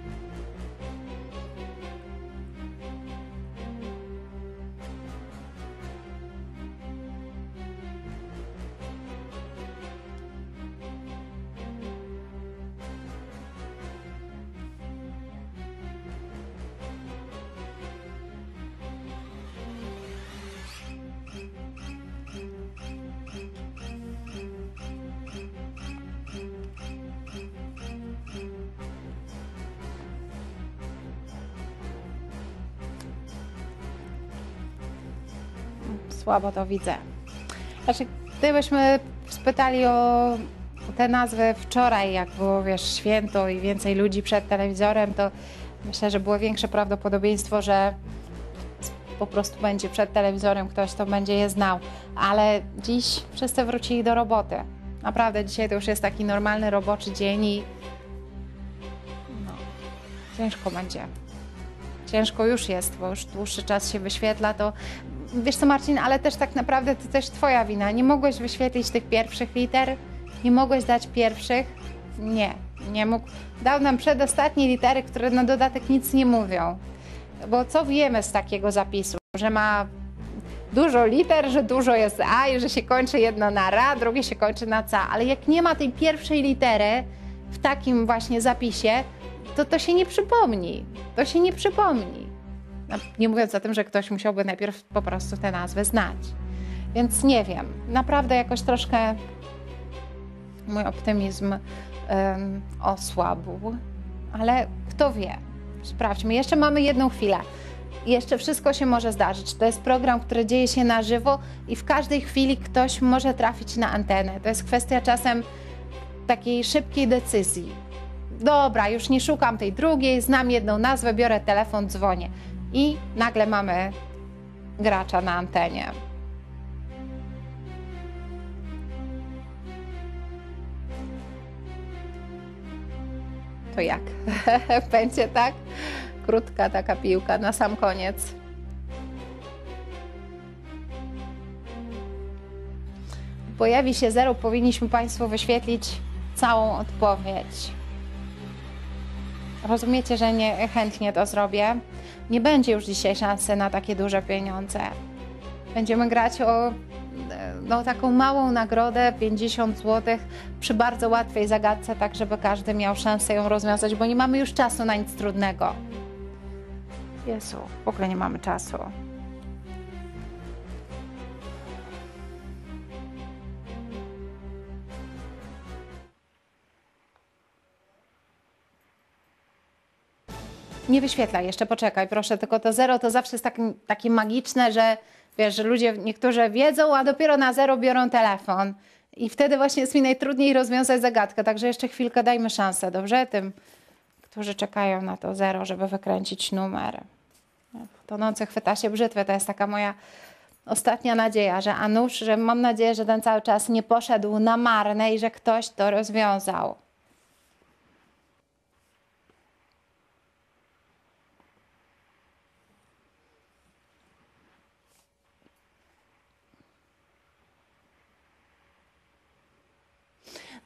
Speaker 1: Słabo to widzę. Znaczy, gdybyśmy spytali o te nazwy wczoraj, jak było, wiesz, święto i więcej ludzi przed telewizorem, to myślę, że było większe prawdopodobieństwo, że po prostu będzie przed telewizorem ktoś, kto będzie je znał. Ale dziś wszyscy wrócili do roboty. Naprawdę, dzisiaj to już jest taki normalny roboczy dzień i no, ciężko będzie. Ciężko już jest, bo już dłuższy czas się wyświetla, to wiesz co Marcin, ale też tak naprawdę to też twoja wina. Nie mogłeś wyświetlić tych pierwszych liter, nie mogłeś dać pierwszych. Nie, nie mógł. Dał nam przedostatnie litery, które na dodatek nic nie mówią. Bo co wiemy z takiego zapisu? Że ma dużo liter, że dużo jest A i że się kończy jedno na RA, drugie się kończy na C. Ale jak nie ma tej pierwszej litery w takim właśnie zapisie, to to się nie przypomni. To się nie przypomni. Nie mówiąc o tym, że ktoś musiałby najpierw po prostu tę nazwę znać. Więc nie wiem, naprawdę jakoś troszkę mój optymizm em, osłabł, ale kto wie. Sprawdźmy. Jeszcze mamy jedną chwilę. Jeszcze wszystko się może zdarzyć. To jest program, który dzieje się na żywo i w każdej chwili ktoś może trafić na antenę. To jest kwestia czasem takiej szybkiej decyzji. Dobra, już nie szukam tej drugiej, znam jedną nazwę, biorę telefon, dzwonię. I nagle mamy gracza na antenie. To jak? Będzie tak? Krótka taka piłka na sam koniec. Pojawi się zero, powinniśmy Państwu wyświetlić całą odpowiedź. Rozumiecie, że nie chętnie to zrobię. Nie będzie już dzisiaj szansy na takie duże pieniądze. Będziemy grać o no, taką małą nagrodę 50 zł przy bardzo łatwej zagadce, tak żeby każdy miał szansę ją rozwiązać, bo nie mamy już czasu na nic trudnego. Jezu, w ogóle nie mamy czasu. Nie wyświetlaj jeszcze, poczekaj, proszę, tylko to zero to zawsze jest tak, takie magiczne, że wiesz, że ludzie niektórzy wiedzą, a dopiero na zero biorą telefon. I wtedy właśnie jest mi najtrudniej rozwiązać zagadkę, także jeszcze chwilkę dajmy szansę, dobrze? Tym, którzy czekają na to zero, żeby wykręcić numer. Tonący chwyta się brzytwy, to jest taka moja ostatnia nadzieja, że a nuż, że mam nadzieję, że ten cały czas nie poszedł na marne i że ktoś to rozwiązał.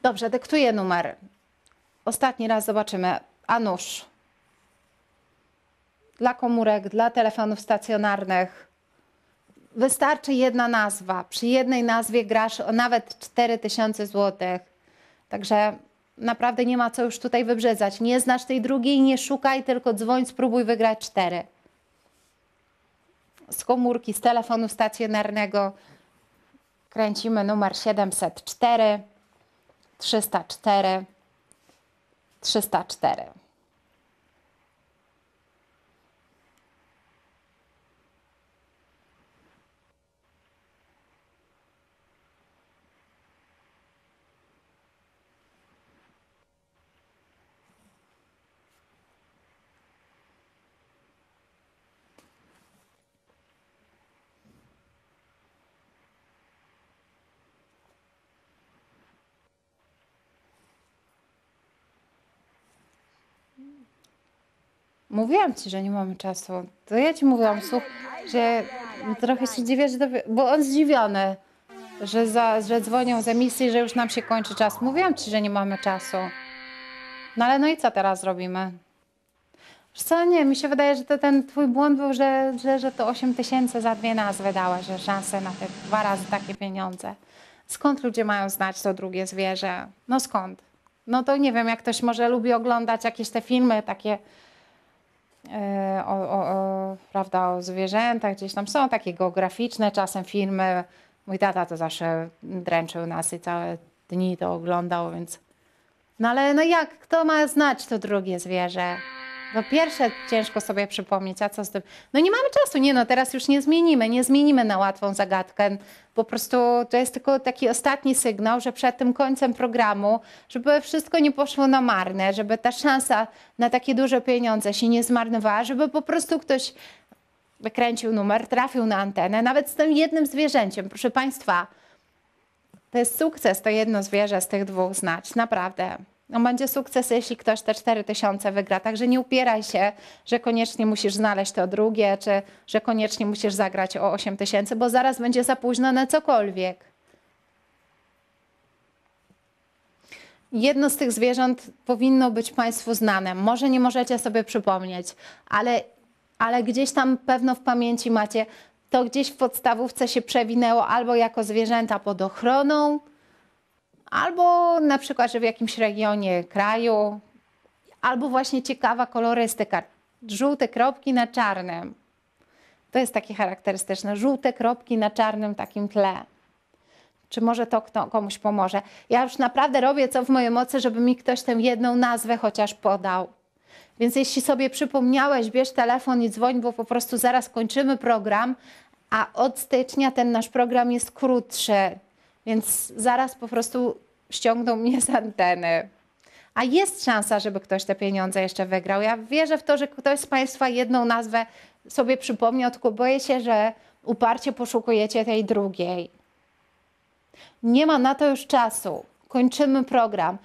Speaker 1: Dobrze, dyktuję numer. Ostatni raz zobaczymy. A. Dla komórek, dla telefonów stacjonarnych. Wystarczy jedna nazwa. Przy jednej nazwie grasz o nawet 4000 zł. Także naprawdę nie ma co już tutaj wybrzedzać. Nie znasz tej drugiej, nie szukaj, tylko dzwoń, spróbuj wygrać cztery. Z komórki, z telefonu stacjonarnego kręcimy numer 704, 304, 304. Mówiłam ci, że nie mamy czasu. To ja ci mówiłam, słuch, że trochę się dziwię, że to, bo on zdziwiony, że, za, że dzwonią z emisji, że już nam się kończy czas. Mówiłam ci, że nie mamy czasu. No ale no i co teraz robimy? Co, nie, mi się wydaje, że to ten twój błąd był, że, że, że to 8 tysięcy za dwie nazwy dałeś, że szanse na te dwa razy takie pieniądze. Skąd ludzie mają znać to drugie zwierzę? No skąd? No to nie wiem, jak ktoś może lubi oglądać jakieś te filmy takie o, o, o, prawda, o zwierzętach, gdzieś tam są takie geograficzne czasem filmy. Mój tata to zawsze dręczył nas i całe dni to oglądał, więc... No ale no jak, kto ma znać to drugie zwierzę? No pierwsze ciężko sobie przypomnieć, a co z tym? No nie mamy czasu, nie no, teraz już nie zmienimy, nie zmienimy na łatwą zagadkę. Po prostu to jest tylko taki ostatni sygnał, że przed tym końcem programu, żeby wszystko nie poszło na marne, żeby ta szansa na takie duże pieniądze się nie zmarnowała, żeby po prostu ktoś wykręcił numer, trafił na antenę, nawet z tym jednym zwierzęciem. Proszę Państwa, to jest sukces, to jedno zwierzę z tych dwóch znać, naprawdę. No będzie sukces, jeśli ktoś te 4000 wygra. Także nie upieraj się, że koniecznie musisz znaleźć to drugie, czy że koniecznie musisz zagrać o 8000, bo zaraz będzie za późno na cokolwiek. Jedno z tych zwierząt powinno być Państwu znane. Może nie możecie sobie przypomnieć, ale, ale gdzieś tam pewno w pamięci macie, to gdzieś w podstawówce się przewinęło albo jako zwierzęta pod ochroną, albo na przykład, że w jakimś regionie kraju, albo właśnie ciekawa kolorystyka. Żółte kropki na czarnym. To jest takie charakterystyczne. Żółte kropki na czarnym takim tle. Czy może to kto, komuś pomoże? Ja już naprawdę robię co w mojej mocy, żeby mi ktoś tę jedną nazwę chociaż podał. Więc jeśli sobie przypomniałeś, bierz telefon i dzwoń, bo po prostu zaraz kończymy program, a od stycznia ten nasz program jest krótszy, więc zaraz po prostu ściągną mnie z anteny. A jest szansa, żeby ktoś te pieniądze jeszcze wygrał. Ja wierzę w to, że ktoś z Państwa jedną nazwę sobie przypomniał, tylko boję się, że uparcie poszukujecie tej drugiej. Nie ma na to już czasu. Kończymy program.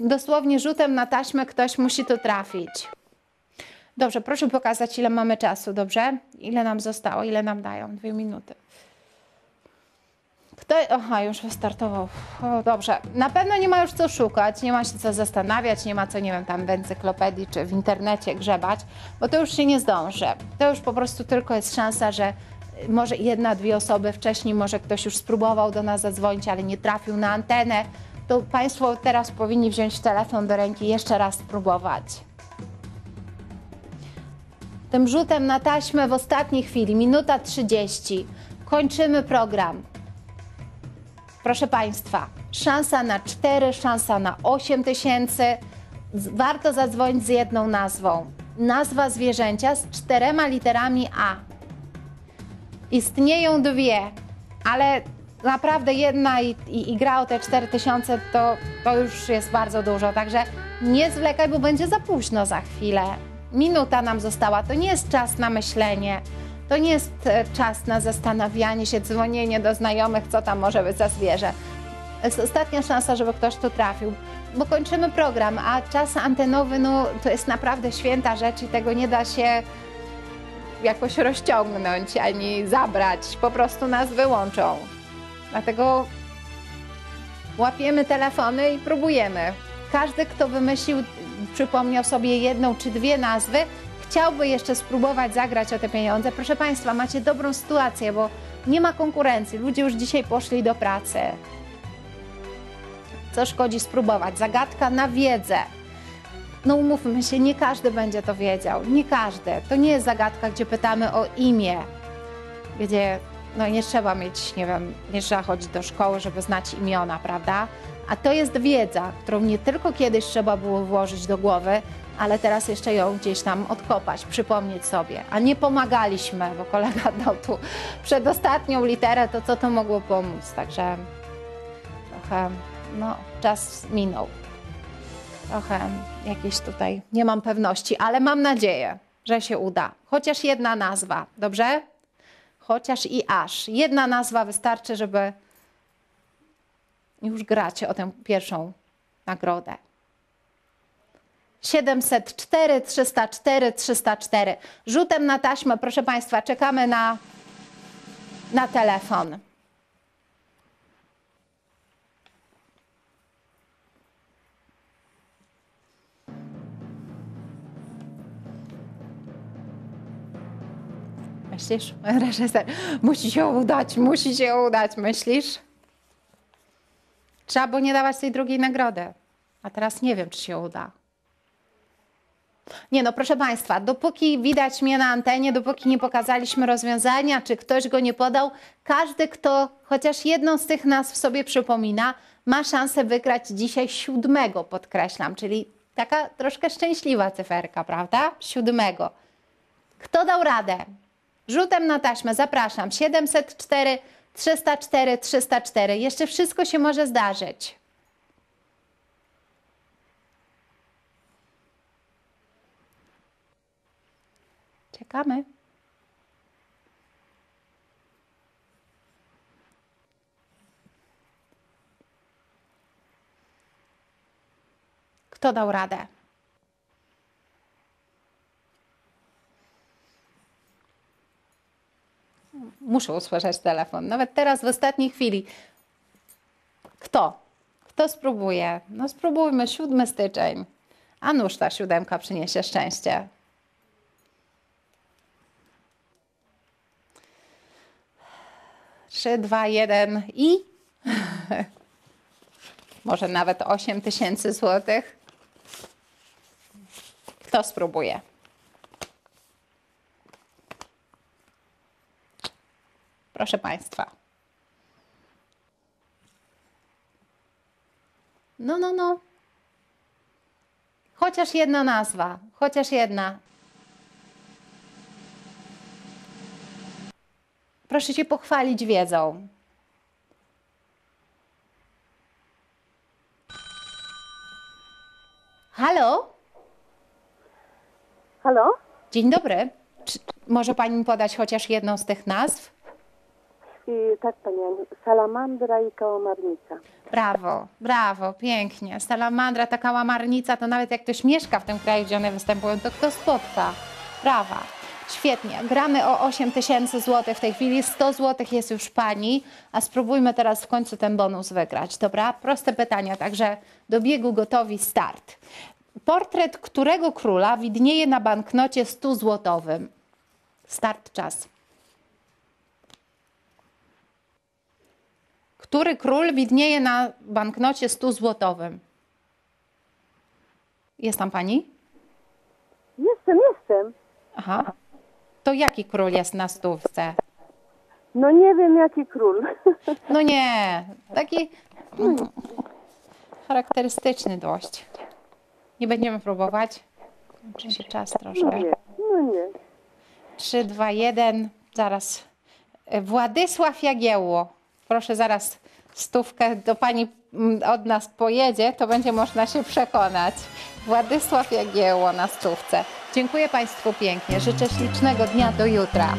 Speaker 1: Dosłownie rzutem na taśmę ktoś musi tu trafić. Dobrze, proszę pokazać, ile mamy czasu, dobrze? Ile nam zostało, ile nam dają? Dwie minuty. Kto, aha, już wystartował. O, dobrze. Na pewno nie ma już co szukać, nie ma się co zastanawiać, nie ma co, nie wiem, tam w encyklopedii czy w internecie grzebać, bo to już się nie zdąży. To już po prostu tylko jest szansa, że może jedna, dwie osoby wcześniej, może ktoś już spróbował do nas zadzwonić, ale nie trafił na antenę. To Państwo teraz powinni wziąć telefon do ręki i jeszcze raz spróbować. Tym rzutem na taśmę w ostatniej chwili, minuta 30. Kończymy program. Proszę Państwa, szansa na 4, szansa na 8 tysięcy. Warto zadzwonić z jedną nazwą. Nazwa zwierzęcia z czterema literami A. Istnieją dwie, ale naprawdę jedna i, i, i gra o te 4 tysiące to, to już jest bardzo dużo. Także nie zwlekaj, bo będzie za późno za chwilę. Minuta nam została, to nie jest czas na myślenie. To nie jest e, czas na zastanawianie się, dzwonienie do znajomych, co tam może być za zwierzę. Jest ostatnia szansa, żeby ktoś tu trafił, bo kończymy program, a czas antenowy no, to jest naprawdę święta rzecz i tego nie da się jakoś rozciągnąć ani zabrać. Po prostu nas wyłączą. Dlatego łapiemy telefony i próbujemy. Każdy, kto wymyślił, przypomniał sobie jedną czy dwie nazwy, chciałby jeszcze spróbować zagrać o te pieniądze. Proszę Państwa, macie dobrą sytuację, bo nie ma konkurencji. Ludzie już dzisiaj poszli do pracy. Co szkodzi spróbować? Zagadka na wiedzę. No umówmy się, nie każdy będzie to wiedział. Nie każdy. To nie jest zagadka, gdzie pytamy o imię, gdzie no nie trzeba mieć, nie wiem, nie trzeba chodzić do szkoły, żeby znać imiona, prawda? A to jest wiedza, którą nie tylko kiedyś trzeba było włożyć do głowy, ale teraz jeszcze ją gdzieś tam odkopać, przypomnieć sobie. A nie pomagaliśmy, bo kolega dał tu przedostatnią literę, to co to mogło pomóc? Także trochę, no, czas minął. Trochę jakieś tutaj nie mam pewności, ale mam nadzieję, że się uda. Chociaż jedna nazwa, dobrze? Chociaż i aż. Jedna nazwa wystarczy, żeby już grać o tę pierwszą nagrodę. 704, 304, 304. Rzutem na taśmę, proszę Państwa, czekamy na, na telefon. Myślisz, reżyser? Musi się udać, musi się udać, myślisz? Trzeba było nie dawać tej drugiej nagrody. A teraz nie wiem, czy się uda. Nie no, proszę Państwa, dopóki widać mnie na antenie, dopóki nie pokazaliśmy rozwiązania, czy ktoś go nie podał, każdy, kto chociaż jedną z tych nazw sobie przypomina, ma szansę wygrać dzisiaj siódmego, podkreślam, czyli taka troszkę szczęśliwa cyferka, prawda? Siódmego. Kto dał radę? Rzutem na taśmę, zapraszam. 704, 304, 304. Jeszcze wszystko się może zdarzyć. Czekamy. Kto dał radę? Muszę usłyszeć telefon. Nawet teraz w ostatniej chwili. Kto? Kto spróbuje? No spróbujmy. 7 styczeń. A nuż ta siódemka przyniesie szczęście. Trzy, dwa, jeden i może nawet 8 tysięcy złotych. Kto spróbuje? Proszę Państwa. No, no, no. Chociaż jedna nazwa, chociaż jedna. Proszę się pochwalić wiedzą. Halo?
Speaker 3: Halo?
Speaker 1: Dzień dobry. Czy może Pani mi podać chociaż jedną z tych nazw?
Speaker 3: I tak, Pani Aniu, salamandra i kałamarnica.
Speaker 1: Brawo, brawo, pięknie. Salamandra, taka łamarnica, to nawet jak ktoś mieszka w tym kraju, gdzie one występują, to kto spotka? Brawa. Świetnie. Gramy o 8 tysięcy złotych w tej chwili. 100 złotych jest już pani, a spróbujmy teraz w końcu ten bonus wygrać. Dobra? Proste pytania, także do biegu gotowi, start. Portret którego króla widnieje na banknocie 100 złotowym? Start czas. Który król widnieje na banknocie 100 złotowym? Jest tam pani?
Speaker 3: Jestem, jestem.
Speaker 1: Aha. To jaki król jest na stówce?
Speaker 3: No nie wiem jaki król.
Speaker 1: No nie, taki mm, charakterystyczny dość. Nie będziemy próbować. Kończy się czas
Speaker 3: No
Speaker 1: troszkę.
Speaker 3: nie, no nie.
Speaker 1: 3, 2, 1. Zaraz. Władysław Jagiełło. Proszę zaraz stówkę do pani mm, od nas pojedzie, to będzie można się przekonać. Władysław Jagiełło na stówce. Dziękuję Państwu pięknie. Życzę ślicznego dnia do jutra.